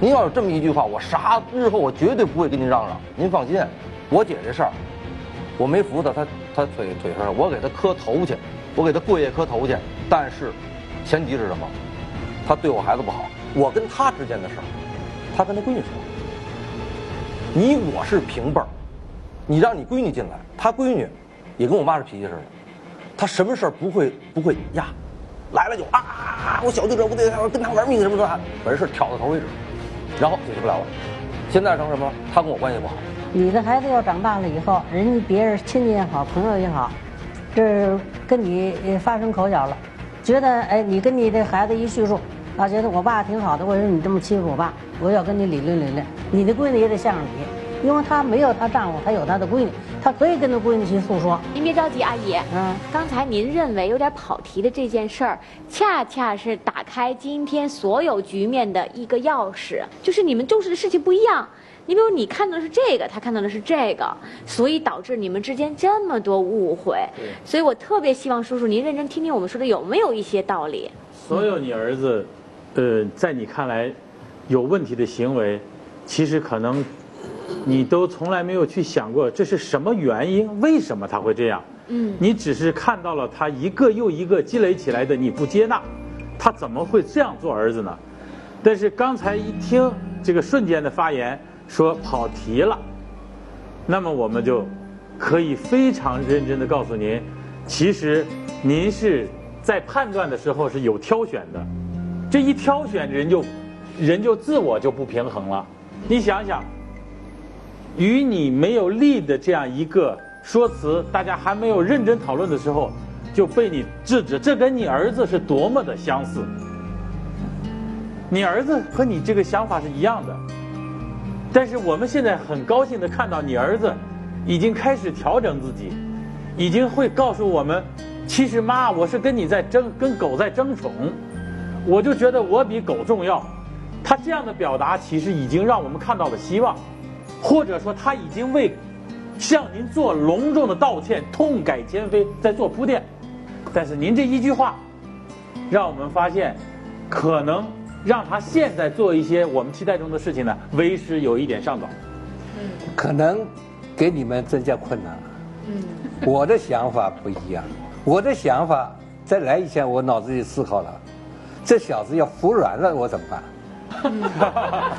您要有这么一句话，我啥日后我绝对不会跟您嚷嚷。您放心，我姐这事儿，我没扶她，她她腿腿上，我给她磕头去，我给她跪下磕头去。但是，前提是什么？她对我孩子不好，我跟她之间的事儿，她跟她闺女说。你我是平辈儿，你让你闺女进来，她闺女也跟我妈这脾气似的，她什么事儿不会不会呀，来了就啊，我小舅子我得跟他玩命什么的，把这事挑到头为止，然后解决不了了。现在成什么了？她跟我关系不好，你的孩子要长大了以后，人家别人亲戚也好，朋友也好，这跟你发生口角了，觉得哎，你跟你的孩子一叙述，啊，觉得我爸挺好的，为什么你这么欺负我爸？我要跟你理论理论。你的闺女也得向着你，因为她没有她丈夫，她有她的闺女，她可以跟她闺女去诉说。您别着急，阿姨。嗯，刚才您认为有点跑题的这件事儿，恰恰是打开今天所有局面的一个钥匙，就是你们重视的事情不一样。你比如你看到的是这个，他看到的是这个，所以导致你们之间这么多误会。所以我特别希望叔叔您认真听听我们说的有没有一些道理。所有你儿子，呃，在你看来有问题的行为，其实可能你都从来没有去想过这是什么原因，为什么他会这样。嗯你只是看到了他一个又一个积累起来的你不接纳，他怎么会这样做儿子呢？但是刚才一听这个瞬间的发言说跑题了，那么我们就可以非常认真的告诉您，其实您是在判断的时候是有挑选的，这一挑选人就人就自我就不平衡了。你想想，与你没有利的这样一个说辞，大家还没有认真讨论的时候，就被你制止，这跟你儿子是多么的相似。你儿子和你这个想法是一样的，但是我们现在很高兴的看到你儿子已经开始调整自己，已经会告诉我们，其实妈，我是跟你在争，跟狗在争宠，我就觉得我比狗重要。他这样的表达，其实已经让我们看到了希望，或者说他已经为向您做隆重的道歉、痛改前非在做铺垫。但是您这一句话，让我们发现，可能让他现在做一些我们期待中的事情呢，为时有一点尚早。可能给你们增加困难。嗯，我的想法不一样，我的想法在来以前我脑子里思考了，这小子要服软了我怎么办？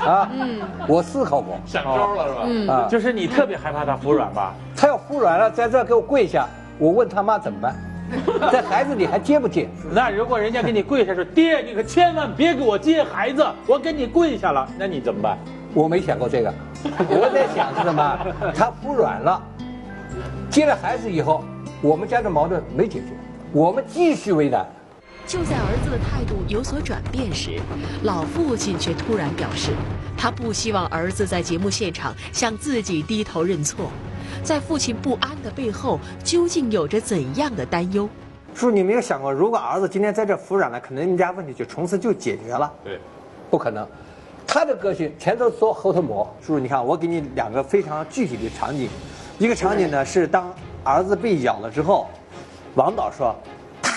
啊，我思考过，想招了是吧？嗯啊就是你特别害怕他服软吧？他要服软了，在这儿给我跪下，我问他妈怎么办？这孩子你还接不接？那如果人家给你跪下说：“爹，你可千万别给我接孩子，我给你跪下了。”那你怎么办？我没想过这个，我在想是什么？他服软了，接了孩子以后，我们家的矛盾没解决，我们继续为难。就在儿子的态度有所转变时，老父亲却突然表示，他不希望儿子在节目现场向自己低头认错。在父亲不安的背后，究竟有着怎样的担忧？叔，你没有想过，如果儿子今天在这服软了，可能你们家问题就从此就解决了。对，不可能，他的个性前头说后头磨。叔叔，你看，我给你两个非常具体的场景，一个场景呢是当儿子被咬了之后，王导说，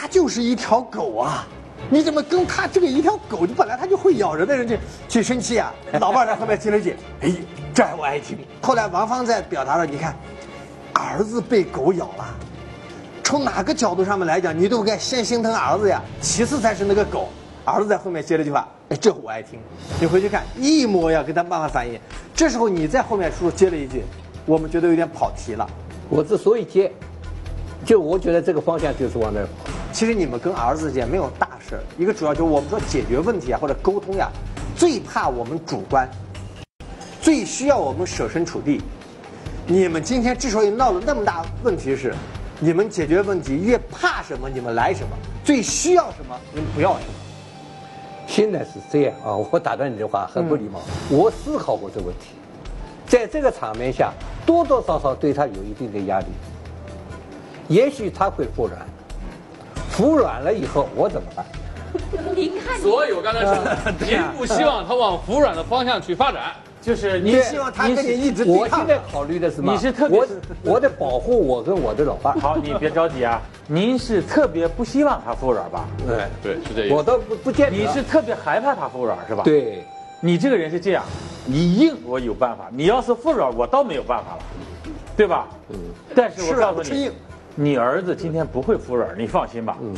他就是一条狗啊，你怎么跟他这个一条狗，就本来他就会咬人的人去去生气啊？老伴儿在后面接了句，哎，这还我爱听。后来王芳在表达了，你看，儿子被狗咬了。从哪个角度上面来讲，你都该先心疼儿子呀，其次才是那个狗。儿子在后面接了句话：“哎，这我爱听。”你回去看，一模一样，跟他爸爸反应。这时候你在后面叔叔接了一句：“我们觉得有点跑题了。我之所以接，就我觉得这个方向就是往那儿跑。”其实你们跟儿子之间没有大事儿，一个主要就是我们说解决问题啊或者沟通呀，最怕我们主观，最需要我们设身处地。你们今天之所以闹了那么大问题是，你们解决问题越怕什么你们来什么，最需要什么你们不要什么。现在是这样啊，我打断你的话很不礼貌。我思考过这个问题，在这个场面下，多多少少对他有一定的压力。也许他会服软，服软了以后我怎么办？您看，所以我刚才说，您不希望他往服软的方向去发展，就是您希望他跟你一直对抗我现在考虑的是什么？你是特别我我得保护我跟我的老伴。好，你别着急啊，您是特别不希望他服软吧？对，对，是这意思。我倒不不见得。你是特别害怕他服软是吧？，对，你这个人是这样，你硬我有办法，你要是服软我倒没有办法了，对吧？嗯。但是我告诉你软不吃硬，你儿子今天不会服软，你放心吧。嗯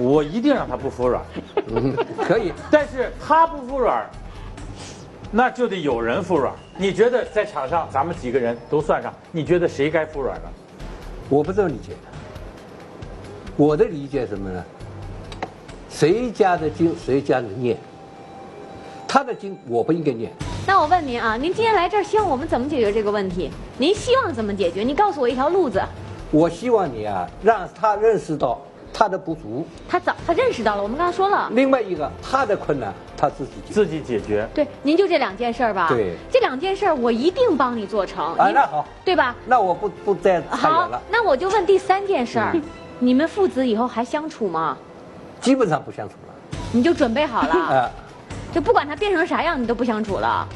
我一定让他不服软，嗯，可以。但是他不服软，那就得有人服软。你觉得在场上咱们几个人都算上，你觉得谁该服软呢？我不这么理解。我的理解什么呢？谁家的经谁家的念，他的经我不应该念。那我问您啊，您今天来这儿，希望我们怎么解决这个问题？您希望怎么解决？你告诉我一条路子。我希望你啊，让他认识到他的不足。他早他认识到了，我们刚刚说了。另外一个，他的困难他自己。自己解决。对，您就这两件事儿吧。对这两件事儿我一定帮你做成。您啊那好，对吧？那我不不再参好演了，，那我就问第三件事儿，你们父子以后还相处吗？基本上不相处了。你就准备好了，啊，就不管他变成啥样，你都不相处了。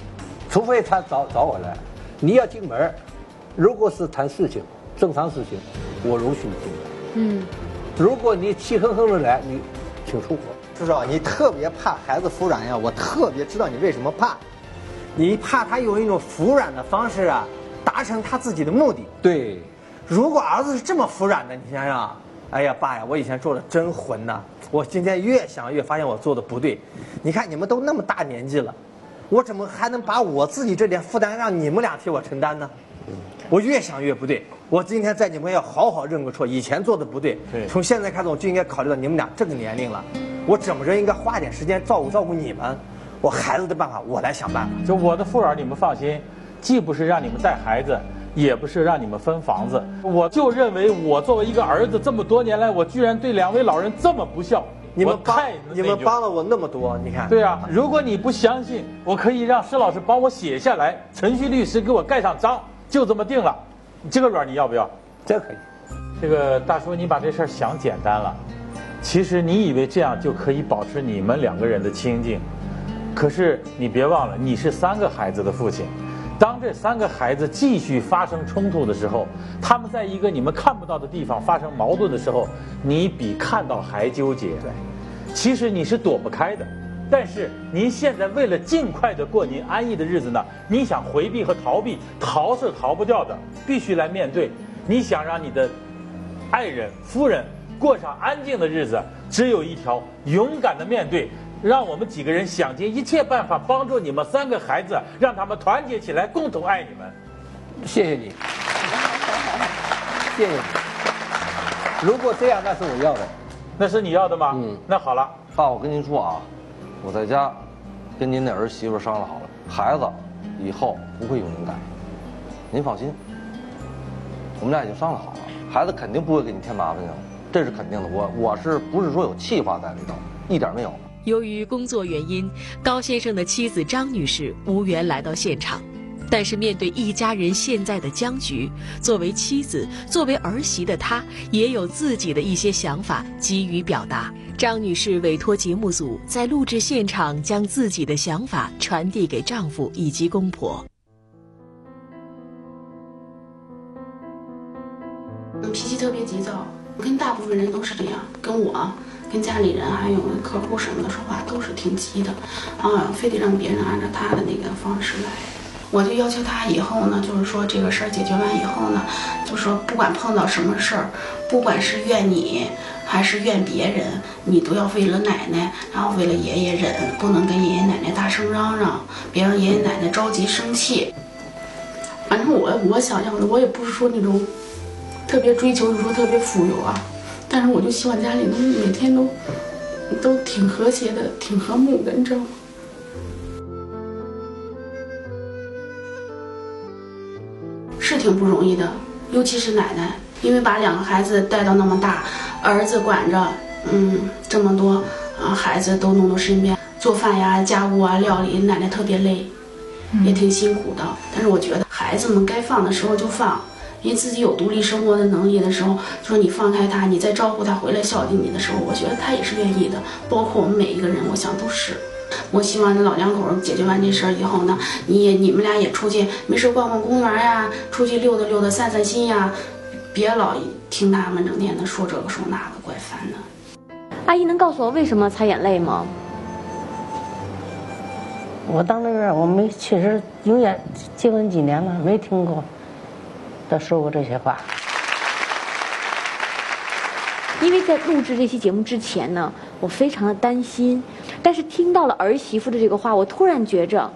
除非他找找我来，你要进门儿，如果是谈事情，正常事情，我容许你进来。嗯，如果你气哼哼的来，你请出国。叔叔，你特别怕孩子服软呀，我特别知道你为什么怕，你怕他用一种服软的方式啊，达成他自己的目的。对，如果儿子是这么服软的，你想想，哎呀，爸呀，我以前做的真混呐！我今天越想越发现我做的不对。你看你们都那么大年纪了，我怎么还能把我自己这点负担让你们俩替我承担呢？我越想越不对。我今天在你们要好好认个错，以前做的不对。对从现在开始我就应该考虑到你们俩这个年龄了，我怎么着应该花点时间照顾照顾你们。我孩子的办法我来想办法。就我的服软，你们放心，既不是让你们带孩子，也不是让你们分房子。我就认为我作为一个儿子，这么多年来，我居然对两位老人这么不孝。你们帮太你们帮了我那么多，你看。对啊，如果你不相信，我可以让施老师帮我写下来，程序律师给我盖上章，就这么定了。这个软你要不要？这可以。这个大叔，你把这事儿想简单了。其实你以为这样就可以保持你们两个人的清静，可是你别忘了，你是三个孩子的父亲。当这三个孩子继续发生冲突的时候，他们在一个你们看不到的地方发生矛盾的时候，你比看到还纠结。对，其实你是躲不开的，但是您现在为了尽快的过您安逸的日子呢，你想回避和逃避，逃是逃不掉的，必须来面对。你想让你的爱人、夫人过上安静的日子，只有一条：勇敢的面对。让我们几个人想尽一切办法帮助你们三个孩子，让他们团结起来，共同爱你们。谢谢你，谢谢你。如果这样，那是我要的，那是你要的吗？嗯。那好了，爸，我跟您说啊，我在家跟您那儿媳妇商量好了，孩子以后不会用您带，您放心。我们俩已经商量好了，孩子肯定不会给你添麻烦去了，这是肯定的。我我是不是说有气话在里头？一点没有。由于工作原因，高先生的妻子张女士无缘来到现场。但是面对一家人现在的僵局，作为妻子、作为儿媳的她，也有自己的一些想法急于表达。张女士委托节目组在录制现场将自己的想法传递给丈夫以及公婆。脾气特别急躁，跟大部分人都是这样，跟我。跟家里人还有客户什么的说话都是挺急的，啊，非得让别人按照他的那个方式来。我就要求他以后呢，就是说这个事儿解决完以后呢，就说不管碰到什么事儿，不管是怨你还是怨别人，你都要为了奶奶，然后为了爷爷忍，不能跟爷爷奶奶大声嚷嚷，别让爷爷奶奶着急生气。反正我我想要的，我也不是说那种特别追求，就说特别富有啊。但是我就希望家里能每天都都挺和谐的，挺和睦的，你知道吗？是挺不容易的，尤其是奶奶，因为把两个孩子带到那么大，儿子管着，嗯，这么多啊，孩子都弄到身边，做饭呀、家务啊、料理，奶奶特别累，也挺辛苦的。但是我觉得孩子们该放的时候就放。因为自己有独立生活的能力的时候，说你放开他，你再照顾他回来孝敬你的时候，我觉得他也是愿意的。包括我们每一个人，我想都是。我希望这老两口解决完这事儿以后呢，你也你们俩也出去没事逛逛公园呀，出去溜达溜达散散心呀，别老听他们整天的说这个说那个，怪烦的。阿姨能告诉我为什么擦眼泪吗？我当那个我没确实永远结婚几年了，没听过。他说过这些话，因为在录制这期节目之前呢，我非常的担心，但是听到了儿媳妇的这个话，我突然觉着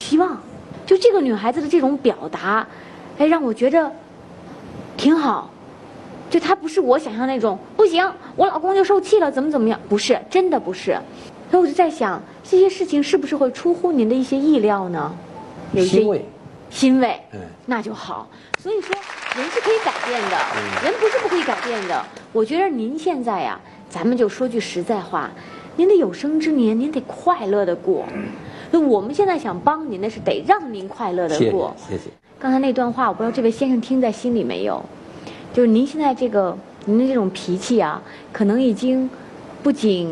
希望，就这个女孩子的这种表达，哎，让我觉着挺好，就她不是我想象那种不行，我老公就受气了，怎么怎么样，不是，真的不是，所以我就在想，这些事情是不是会出乎您的一些意料呢？欣慰，欣慰，那就好。所以说，人是可以改变的，人不是不可以改变的。我觉得您现在呀，咱们就说句实在话，您的有生之年，您得快乐的过。那我们现在想帮您的是得让您快乐的过。谢谢。刚才那段话，我不知道这位先生听在心里没有？就是您现在这个您的这种脾气啊，可能已经不仅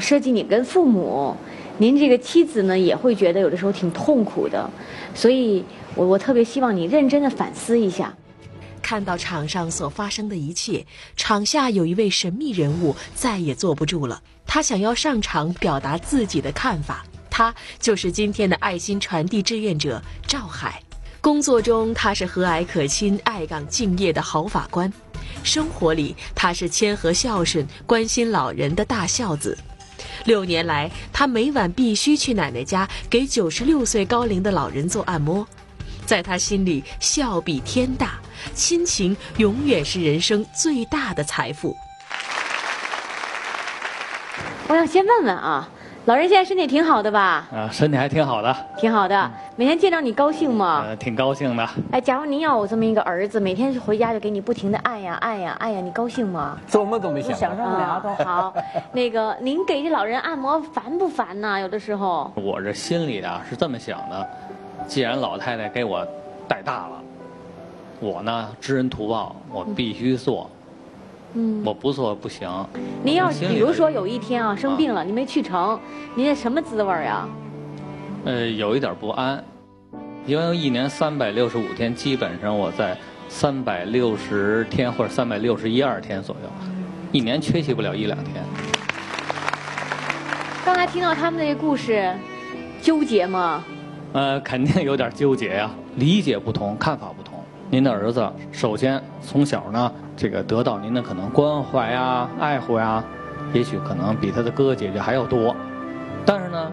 涉及你跟父母，您这个妻子呢也会觉得有的时候挺痛苦的，所以。我我特别希望你认真的反思一下，看到场上所发生的一切，场下有一位神秘人物再也坐不住了，他想要上场表达自己的看法。他就是今天的爱心传递志愿者赵海。工作中他是和蔼可亲、爱岗敬业的好法官，生活里他是谦和孝顺、关心老人的大孝子。六年来，他每晚必须去奶奶家给九十六岁高龄的老人做按摩。在他心里，孝比天大，亲情永远是人生最大的财富。我想先问问啊，老人现在身体挺好的吧？啊，身体还挺好的，挺好的，每天见着你高兴吗？呃，挺高兴的。哎，假如您要我这么一个儿子，每天回家就给你不停的按呀按呀按呀，你高兴吗？做梦都没想享受不了啊好，那个您给这老人按摩烦不烦呢？有的时候。我这心里啊是这么想的，既然老太太给我带大了，我呢知恩图报，我必须做。嗯，我不做不行。您要是比如说有一天啊生病了，您没去成，您这什么滋味儿呀？呃，有一点不安，因为一年三百六十五天，基本上我在三百六十天或者三百六十一二天左右，一年缺席不了一两天。刚才听到他们那个故事，纠结吗？呃，肯定有点纠结呀、理解不同，看法不同。您的儿子首先从小呢，这个得到您的可能关怀呀、爱护呀，也许可能比他的哥哥姐姐还要多。但是呢，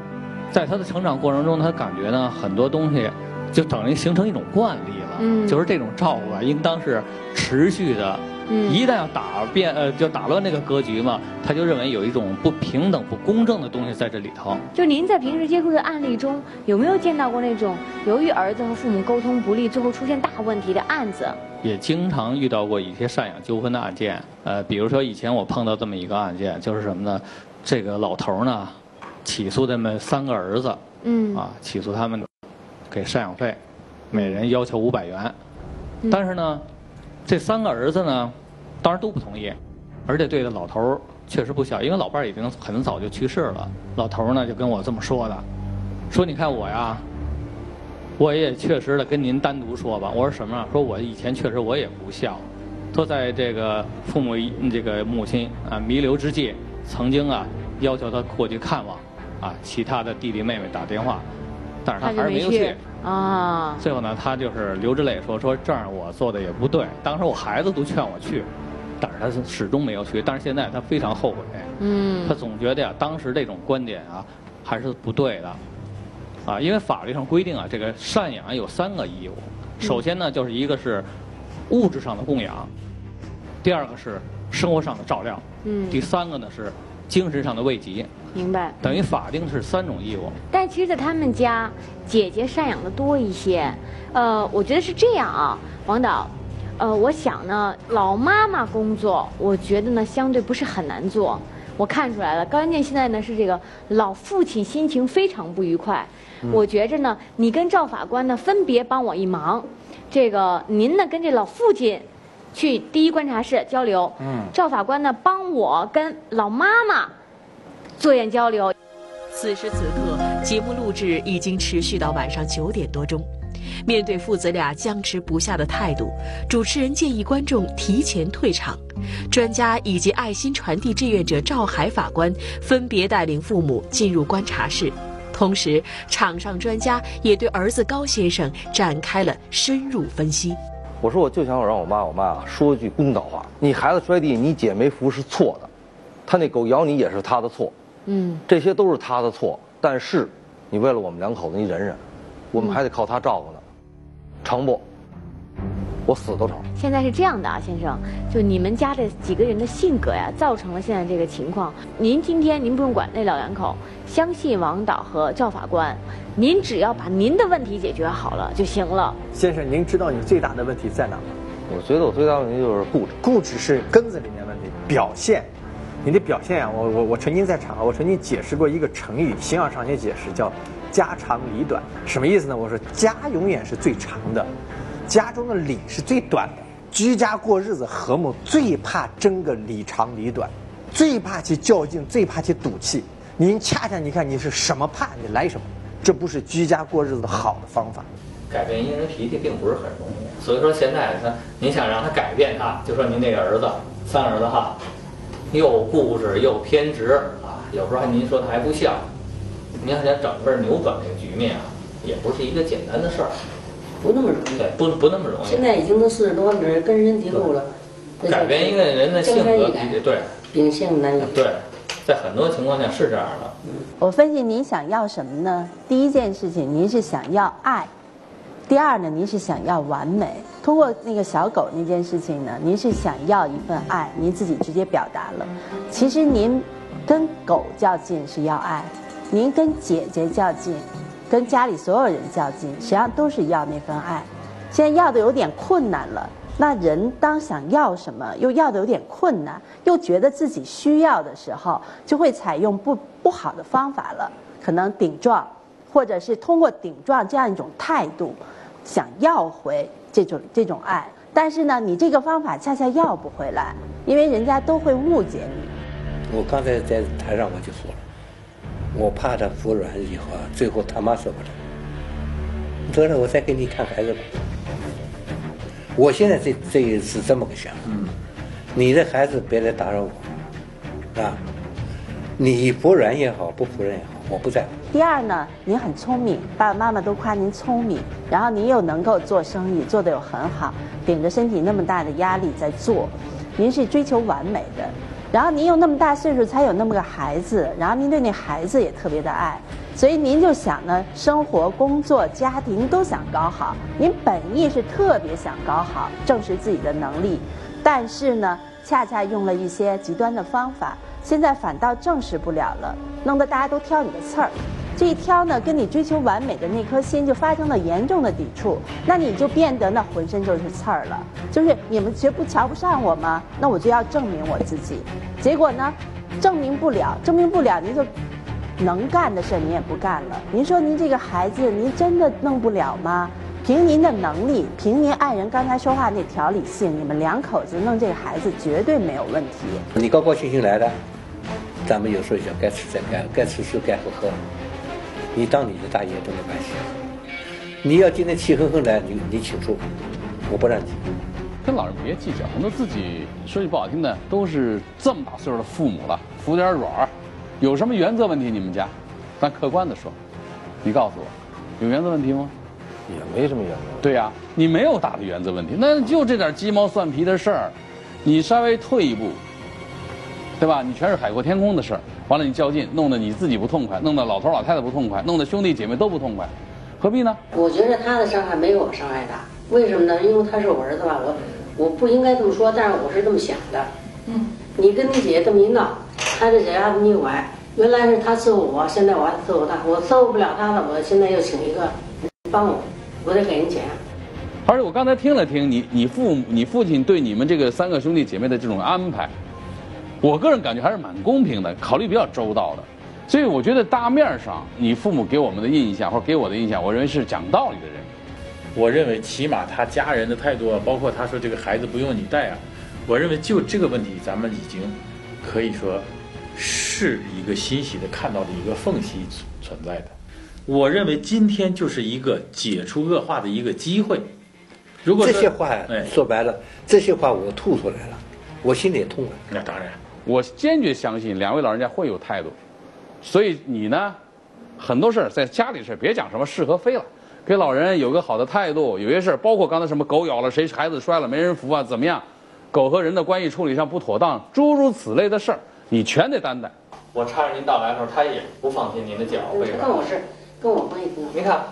在他的成长过程中，他感觉呢很多东西就等于形成一种惯例了，嗯就是这种照顾啊，应当是持续的。嗯一旦要打变呃，就打乱那个格局嘛，他就认为有一种不平等、不公正的东西在这里头。就您在平时接触的案例中，有没有见到过那种由于儿子和父母沟通不利，最后出现大问题的案子？也经常遇到过一些赡养纠纷的案件，呃，比如说以前我碰到这么一个案件，就是什么呢？这个老头儿呢，起诉他们三个儿子，嗯啊，起诉他们给赡养费，每人要求五百元，嗯但是呢，这三个儿子呢，当然都不同意，而且对这老头儿确实不孝，因为老伴儿已经很早就去世了。老头儿呢就跟我这么说的，说你看我呀，我也确实的跟您单独说吧。我说什么啊？说我以前确实我也不孝，说在这个父母这个母亲啊弥留之际，曾经啊要求他过去看望，啊其他的弟弟妹妹打电话，但是他还是没有去。啊。最后呢，他就是流着泪说：“说这样我做的也不对。当时我孩子都劝我去，但是他是始终没有去。但是现在他非常后悔，嗯他总觉得呀，当时这种观点啊还是不对的，啊，因为法律上规定啊，这个赡养有三个义务。首先呢，就是一个是物质上的供养，第二个是生活上的照料，嗯第三个呢是精神上的慰藉。明白。等于法定是三种义务。但其实，在他们家，姐姐赡养的多一些。呃，我觉得是这样啊，王导。呃，我想呢，老妈妈工作，我觉得呢，相对不是很难做。我看出来了，高安健现在呢是这个老父亲心情非常不愉快。嗯我觉着呢，你跟赵法官呢分别帮我一忙，这个您呢跟这老父亲去第一观察室交流，嗯赵法官呢帮我跟老妈妈做眼交流。此时此刻，节目录制已经持续到晚上九点多钟。面对父子俩僵持不下的态度，主持人建议观众提前退场。专家以及爱心传递志愿者赵海法官分别带领父母进入观察室，同时场上专家也对儿子高先生展开了深入分析。我说我就想让我妈我妈啊说句公道话，你孩子摔地，你姐没扶是错的，他那狗咬你也是他的错，嗯，这些都是他的错。但是你为了我们两口子，你忍忍，我们还得靠他照顾呢，成不？我死都成。现在是这样的啊，先生，就你们家这几个人的性格呀，造成了现在这个情况。您今天您不用管那老两口，相信王导和赵法官，您只要把您的问题解决好了就行了。先生，您知道你最大的问题在哪吗？我觉得我最大的问题就是固执。固执是根子里面问题，表现，你的表现啊，我我我曾经在场啊，我曾经解释过一个成语，形而上学解释叫“家长里短”，什么意思呢？我说家永远是最长的，家中的理是最短的。居家过日子和睦，最怕争个理长理短，最怕去较劲，最怕去赌气。您恰恰你看你是什么怕你来什么，这不是居家过日子的好的方法。改变一个人脾气并不是很容易，所以说现在他，您想让他改变他，就说您那个儿子，三儿子哈，又固执又偏执啊，有时候您说他还不像，您要想整个扭转这个局面啊，也不是一个简单的事儿，不那么容易。对，不不那么容易。现在已经都四十多人，根深蒂固了。改变一个人的性格对秉性难移。对，在很多情况下是这样的。我分析您想要什么呢？第一件事情，您是想要爱；第二呢，您是想要完美。通过那个小狗那件事情呢，您是想要一份爱，您自己直接表达了。其实您跟狗较劲是要爱，您跟姐姐较劲，跟家里所有人较劲，实际上都是要那份爱。现在要的有点困难了，那人当想要什么，又要的有点困难，又觉得自己需要的时候，就会采用不不好的方法了，可能顶撞，或者是通过顶撞这样一种态度，想要回这种这种爱。但是呢，你这个方法恰恰要不回来，因为人家都会误解你。我刚才在台上我就说了，我怕他服软以后啊，最后他妈受不了。得了，我再给你看孩子吧。我现在这这是这么个想法，你的孩子别来打扰我，啊，你服软也好，不服软也好，我不在乎。第二呢，您很聪明，爸爸妈妈都夸您聪明，然后您又能够做生意，做得又很好，顶着身体那么大的压力在做，您是追求完美的，然后您又那么大岁数才有那么个孩子，然后您对那孩子也特别的爱，所以您就想呢，生活、工作、家庭都想搞好，您本意是特别想搞好，证实自己的能力，但是呢，恰恰用了一些极端的方法，现在反倒证实不了了，弄得大家都挑你的刺儿。这一挑呢，跟你追求完美的那颗心就发生了严重的抵触，那你就变得那浑身就是刺儿了。就是你们绝不瞧不上我吗？那我就要证明我自己。结果呢，证明不了，证明不了，您就能干的事您也不干了。您说您这个孩子，您真的弄不了吗？凭您的能力，凭您爱人刚才说话那条理性，你们两口子弄这个孩子绝对没有问题。你高高兴兴来的，咱们有时候想该吃再该该吃吃该喝喝。你当你的大爷都没关系。你要今天气哼哼来，你你请出，我不让你。跟老人别计较，很多自己说句不好听的，都是这么大岁数的父母了，服点软儿，有什么原则问题？你们家，咱客观的说，你告诉我，有原则问题吗？也没什么原则。对呀、你没有大的原则问题，那就这点鸡毛蒜皮的事儿，你稍微退一步，对吧？你全是海阔天空的事儿，完了你较劲，弄得你自己不痛快，弄得老头老太太不痛快，弄得兄弟姐妹都不痛快，何必呢？我觉得他的伤害没有我伤害大，为什么呢？因为他是我儿子吧，我我不应该这么说，但是我是这么想的。嗯，你跟你姐姐这么一闹，他这脚丫子腻歪，原来是他伺候我，现在我还伺候他，我伺候不了他了，我现在又请一个帮我，我得给人钱。而且我刚才听了听你你父母你父亲对你们这个三个兄弟姐妹的这种安排，我个人感觉还是蛮公平的，考虑比较周到的。所以我觉得大面上你父母给我们的印象或者给我的印象，我认为是讲道理的人。我认为起码他家人的态度啊，包括他说这个孩子不用你带啊，我认为就这个问题，咱们已经可以说是一个欣喜的看到的一个缝隙存在的。我认为今天就是一个解除恶化的一个机会。如果这些话呀哎，说白了，这些话我吐出来了，我心里也痛了。那当然，我坚决相信两位老人家会有态度，所以你呢，很多事儿在家里事儿别讲什么是和非了，给老人有个好的态度。有些事儿，包括刚才什么狗咬了谁，孩子摔了没人扶啊，怎么样，狗和人的关系处理上不妥当，诸如此类的事儿，你全得担待。我搀着您到来的时候，他也不放心您的脚，为什么？跟我是跟我关系不好。您看，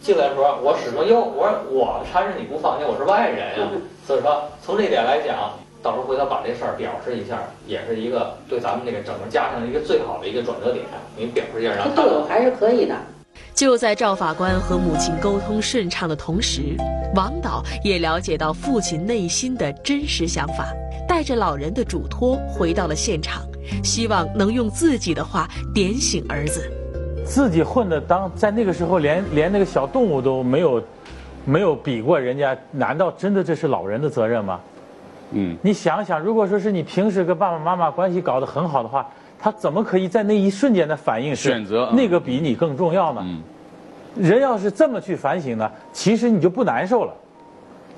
进来的时候我始终因为我说我搀着你不放心，我是外人呀、所以说从这点来讲，到时候回头把这事儿表示一下，也是一个对咱们这个整个家庭的一个最好的一个转折点。您表示一下，让他他对我还是可以的。就在赵法官和母亲沟通顺畅的同时，王导也了解到父亲内心的真实想法，带着老人的嘱托回到了现场，希望能用自己的话点醒儿子。自己混的当在那个时候连连那个小动物都没有没有比过人家，难道真的这是老人的责任吗？嗯，你想想，如果说是你平时跟爸爸妈妈关系搞得很好的话，他怎么可以在那一瞬间的反应是选择嗯那个比你更重要呢？嗯人要是这么去反省呢，其实你就不难受了。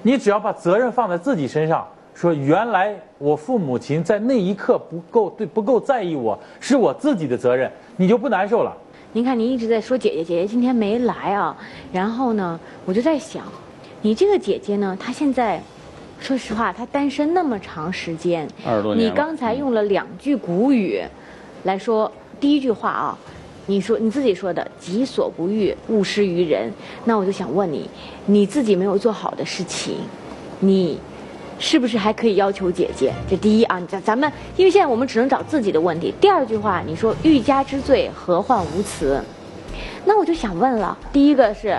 你只要把责任放在自己身上，说原来我父母亲在那一刻不够对不够在意我，是我自己的责任，你就不难受了。您看，您一直在说姐姐，姐姐今天没来啊。然后呢，我就在想，你这个姐姐呢，她现在，说实话，他单身那么长时间，20多年你刚才用了两句古语来说，第一句话啊，你说你自己说的“己所不欲，勿施于人”，那我就想问你，你自己没有做好的事情，你是不是还可以要求姐姐？这第一啊，咱咱们因为现在我们只能找自己的问题。第二句话，你说欲加之罪，何患无辞？那我就想问了，第一个是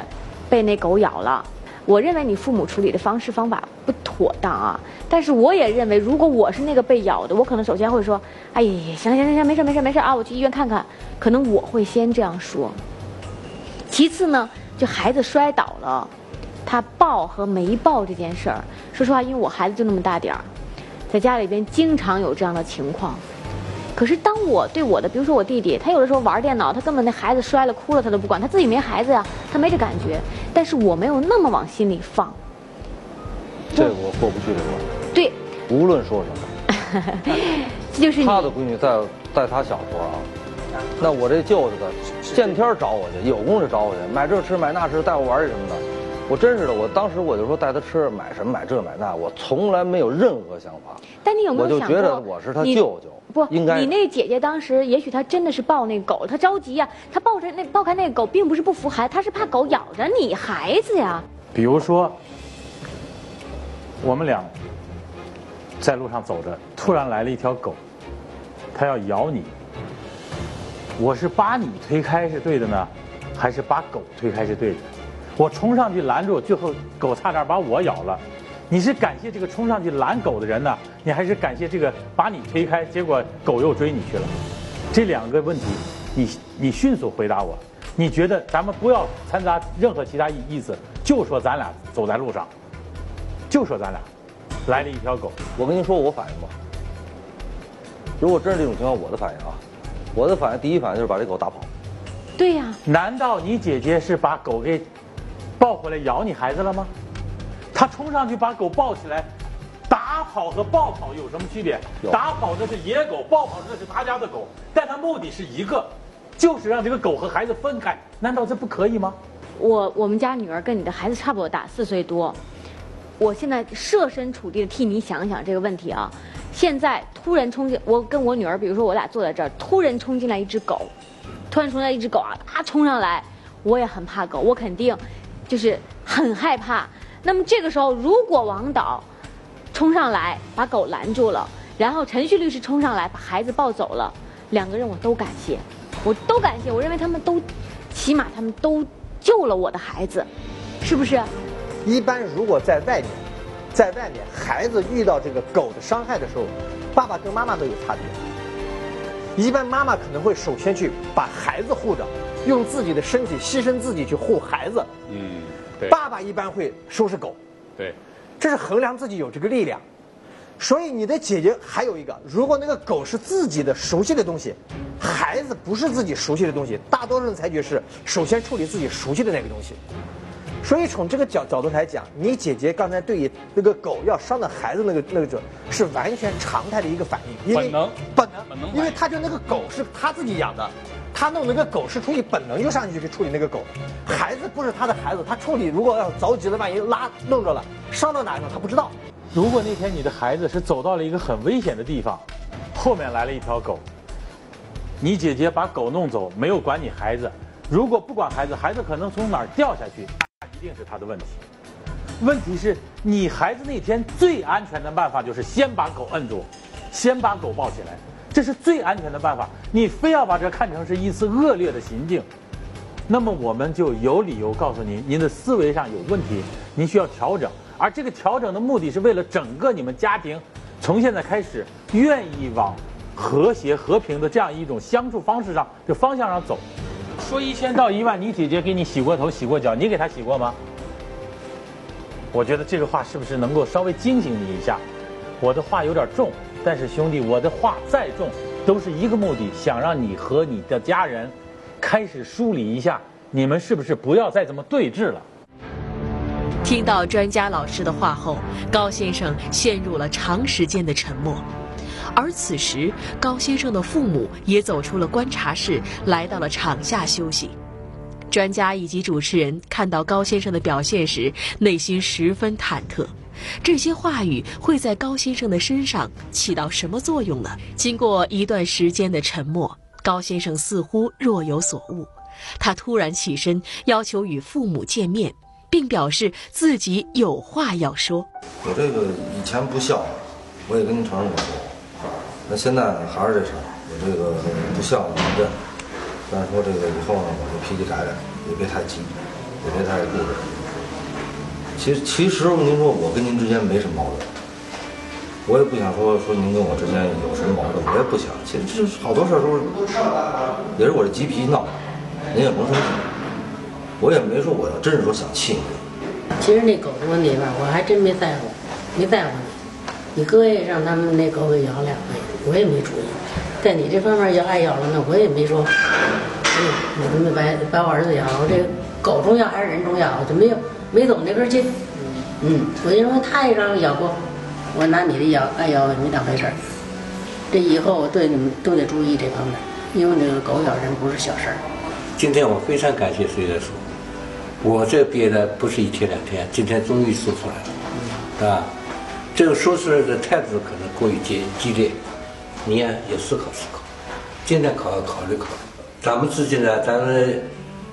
被那狗咬了，我认为你父母处理的方式方法不妥当啊。但是我也认为，如果我是那个被咬的，我可能首先会说：“哎呀，行行行行，没事没事没事啊，我去医院看看。”可能我会先这样说。其次呢，就孩子摔倒了。他抱和没抱这件事儿，说实话，因为我孩子就那么大点儿，在家里边经常有这样的情况。可是当我对我的，比如说我弟弟，他有的时候玩电脑，他根本那孩子摔了哭了他都不管，他自己没孩子呀，他没这感觉。但是我没有那么往心里放。这我过不去这关。对。无论说什么，这 就是他的闺女在在他小时候啊，那我这舅子的见天找我去，有空就找我去，买这吃买那吃，带我玩什么的。我真是的，我当时我就说带他吃，买什么买这买那，我从来没有任何想法。但你有没有想过？我就觉得我是他舅舅。不，应该你那姐姐当时也许她真的是抱那狗，她着急呀，她抱着那抱开那狗，并不是不服孩子，她是怕狗咬着你孩子呀。比如说，我们俩在路上走着，突然来了一条狗，它要咬你，我是把你推开是对的呢，还是把狗推开是对的？我冲上去拦住，最后狗差点把我咬了。你是感谢这个冲上去拦狗的人呢，你还是感谢这个把你推开，结果狗又追你去了？这两个问题，你你迅速回答我。你觉得咱们不要掺杂任何其他意意思，就说咱俩走在路上，就说咱俩来了一条狗。我跟您说我反应吧，如果真是这种情况，我的反应啊，我的反应第一反应就是把这狗打跑。对呀。难道你姐姐是把狗给？抱回来咬你孩子了吗？他冲上去把狗抱起来，打跑和抱跑有什么区别？打跑的是野狗，抱跑的是他家的狗，但他目的是一个，就是让这个狗和孩子分开。难道这不可以吗？我我们家女儿跟你的孩子差不多大，四岁多。我现在设身处地的替你想想这个问题啊。现在突然冲进，我跟我女儿，比如说我俩坐在这儿，突然冲进来一只狗，突然冲进来一只狗啊，啊冲上来，我也很怕狗，我肯定。就是很害怕。那么这个时候，如果王导冲上来把狗拦住了，然后陈旭律师冲上来把孩子抱走了，两个人我都感谢，我都感谢。我认为他们都，起码他们都救了我的孩子，是不是？一般如果在外面，在外面孩子遇到这个狗的伤害的时候，爸爸跟妈妈都有差别。一般妈妈可能会首先去把孩子护着。用自己的身体牺牲自己去护孩子，嗯，对。爸爸一般会收拾狗，对，这是衡量自己有这个力量。所以你的姐姐还有一个，如果那个狗是自己的熟悉的东西，孩子不是自己熟悉的东西，大多数人采取是首先处理自己熟悉的那个东西。所以从这个角角度来讲，你姐姐刚才对于那个狗要伤到孩子那个那个者，是完全常态的一个反应，本能，本能，因为他就那个狗是他自己养的。他弄那个狗是出于本能就上去去处理那个狗，孩子不是他的孩子，他处理如果要着急了，万一拉弄着了，伤到哪呢？他不知道。如果那天你的孩子是走到了一个很危险的地方，后面来了一条狗，你姐姐把狗弄走，没有管你孩子。如果不管孩子，孩子可能从哪儿掉下去，那一定是他的问题。问题是你孩子那天最安全的办法就是先把狗摁住，先把狗抱起来。这是最安全的办法。你非要把这看成是一次恶劣的行径，那么我们就有理由告诉您，您的思维上有问题，您需要调整。而这个调整的目的是为了整个你们家庭，从现在开始愿意往和谐和平的这样一种相处方式上这方向上走。说一千道一万，你姐姐给你洗过头、洗过脚，你给她洗过吗？我觉得这个话是不是能够稍微惊醒你一下？我的话有点重。但是兄弟，我的话再重，都是一个目的，想让你和你的家人开始梳理一下，你们是不是不要再这么对峙了？听到专家老师的话后，高先生陷入了长时间的沉默。而此时，高先生的父母也走出了观察室，来到了场下休息。专家以及主持人看到高先生的表现时，内心十分忐忑。这些话语会在高先生的身上起到什么作用呢？经过一段时间的沉默，高先生似乎若有所悟，他突然起身要求与父母见面，并表示自己有话要说。我这个以前不孝，我也跟您承认过错。那现在还是这事儿，我这个不孝我认。但是说这个以后呢，我这脾气改改，也别太急，也别太固执。其实其实您说，我跟您之间没什么矛盾。我也不想说说您跟我之间有什么矛盾，我也不想。其实这好多事儿都是，也是我这急脾气闹的，您也甭生气。我也没说我要真是说想气你。其实那狗的问题吧，我还真没在乎，没在乎你。你哥也让他们那狗给咬两回，我也没注意。在你这方面要爱咬了呢，我也没说，哎，你怎么把把我儿子咬了？这狗重要还是人重要？我就没有没走那根筋。嗯，我就说他也让我咬过，我拿你的咬爱咬没当回事儿。这以后我对你们都得注意这方面，因为这个狗咬人不是小事儿。今天我非常感谢隋大叔，我这憋的不是一天两天，今天终于说出来了，是吧？这个说出来的态度可能过于激激烈，你呀也思考思考，尽量考考虑考虑。咱们之间呢，咱们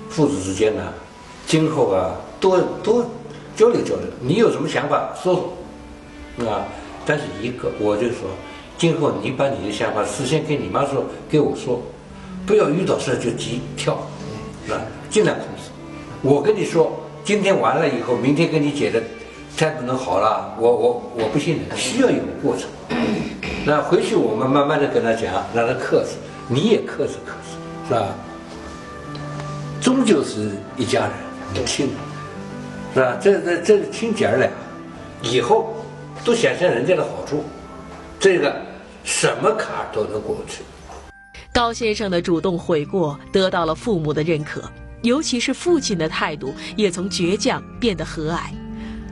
父子之间呢，今后啊多多交流交流。你有什么想法说说，啊？但是一个我就说，今后你把你的想法事先跟你妈说，跟我说，不要遇到事就急跳，是吧？尽量控制。我跟你说，今天完了以后，明天跟你姐的。态度能好了，我我我不信的，需要有个过程。那回去我们慢慢的跟他讲，让他克制，你也克制克制，是吧？终究是一家人，亲，是吧？这这这亲姐儿俩，以后都想想人家的好处，这个什么坎儿都能过去。高先生的主动悔过得到了父母的认可，尤其是父亲的态度也从倔强变得和蔼。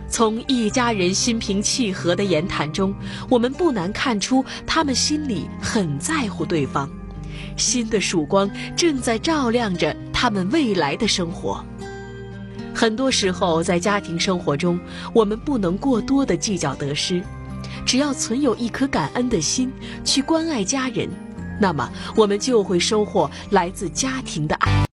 从一家人心平气和的言谈中，我们不难看出他们心里很在乎对方。新的曙光正在照亮着他们未来的生活。很多时候，在家庭生活中，我们不能过多的计较得失，只要存有一颗感恩的心，去关爱家人，那么我们就会收获来自家庭的爱。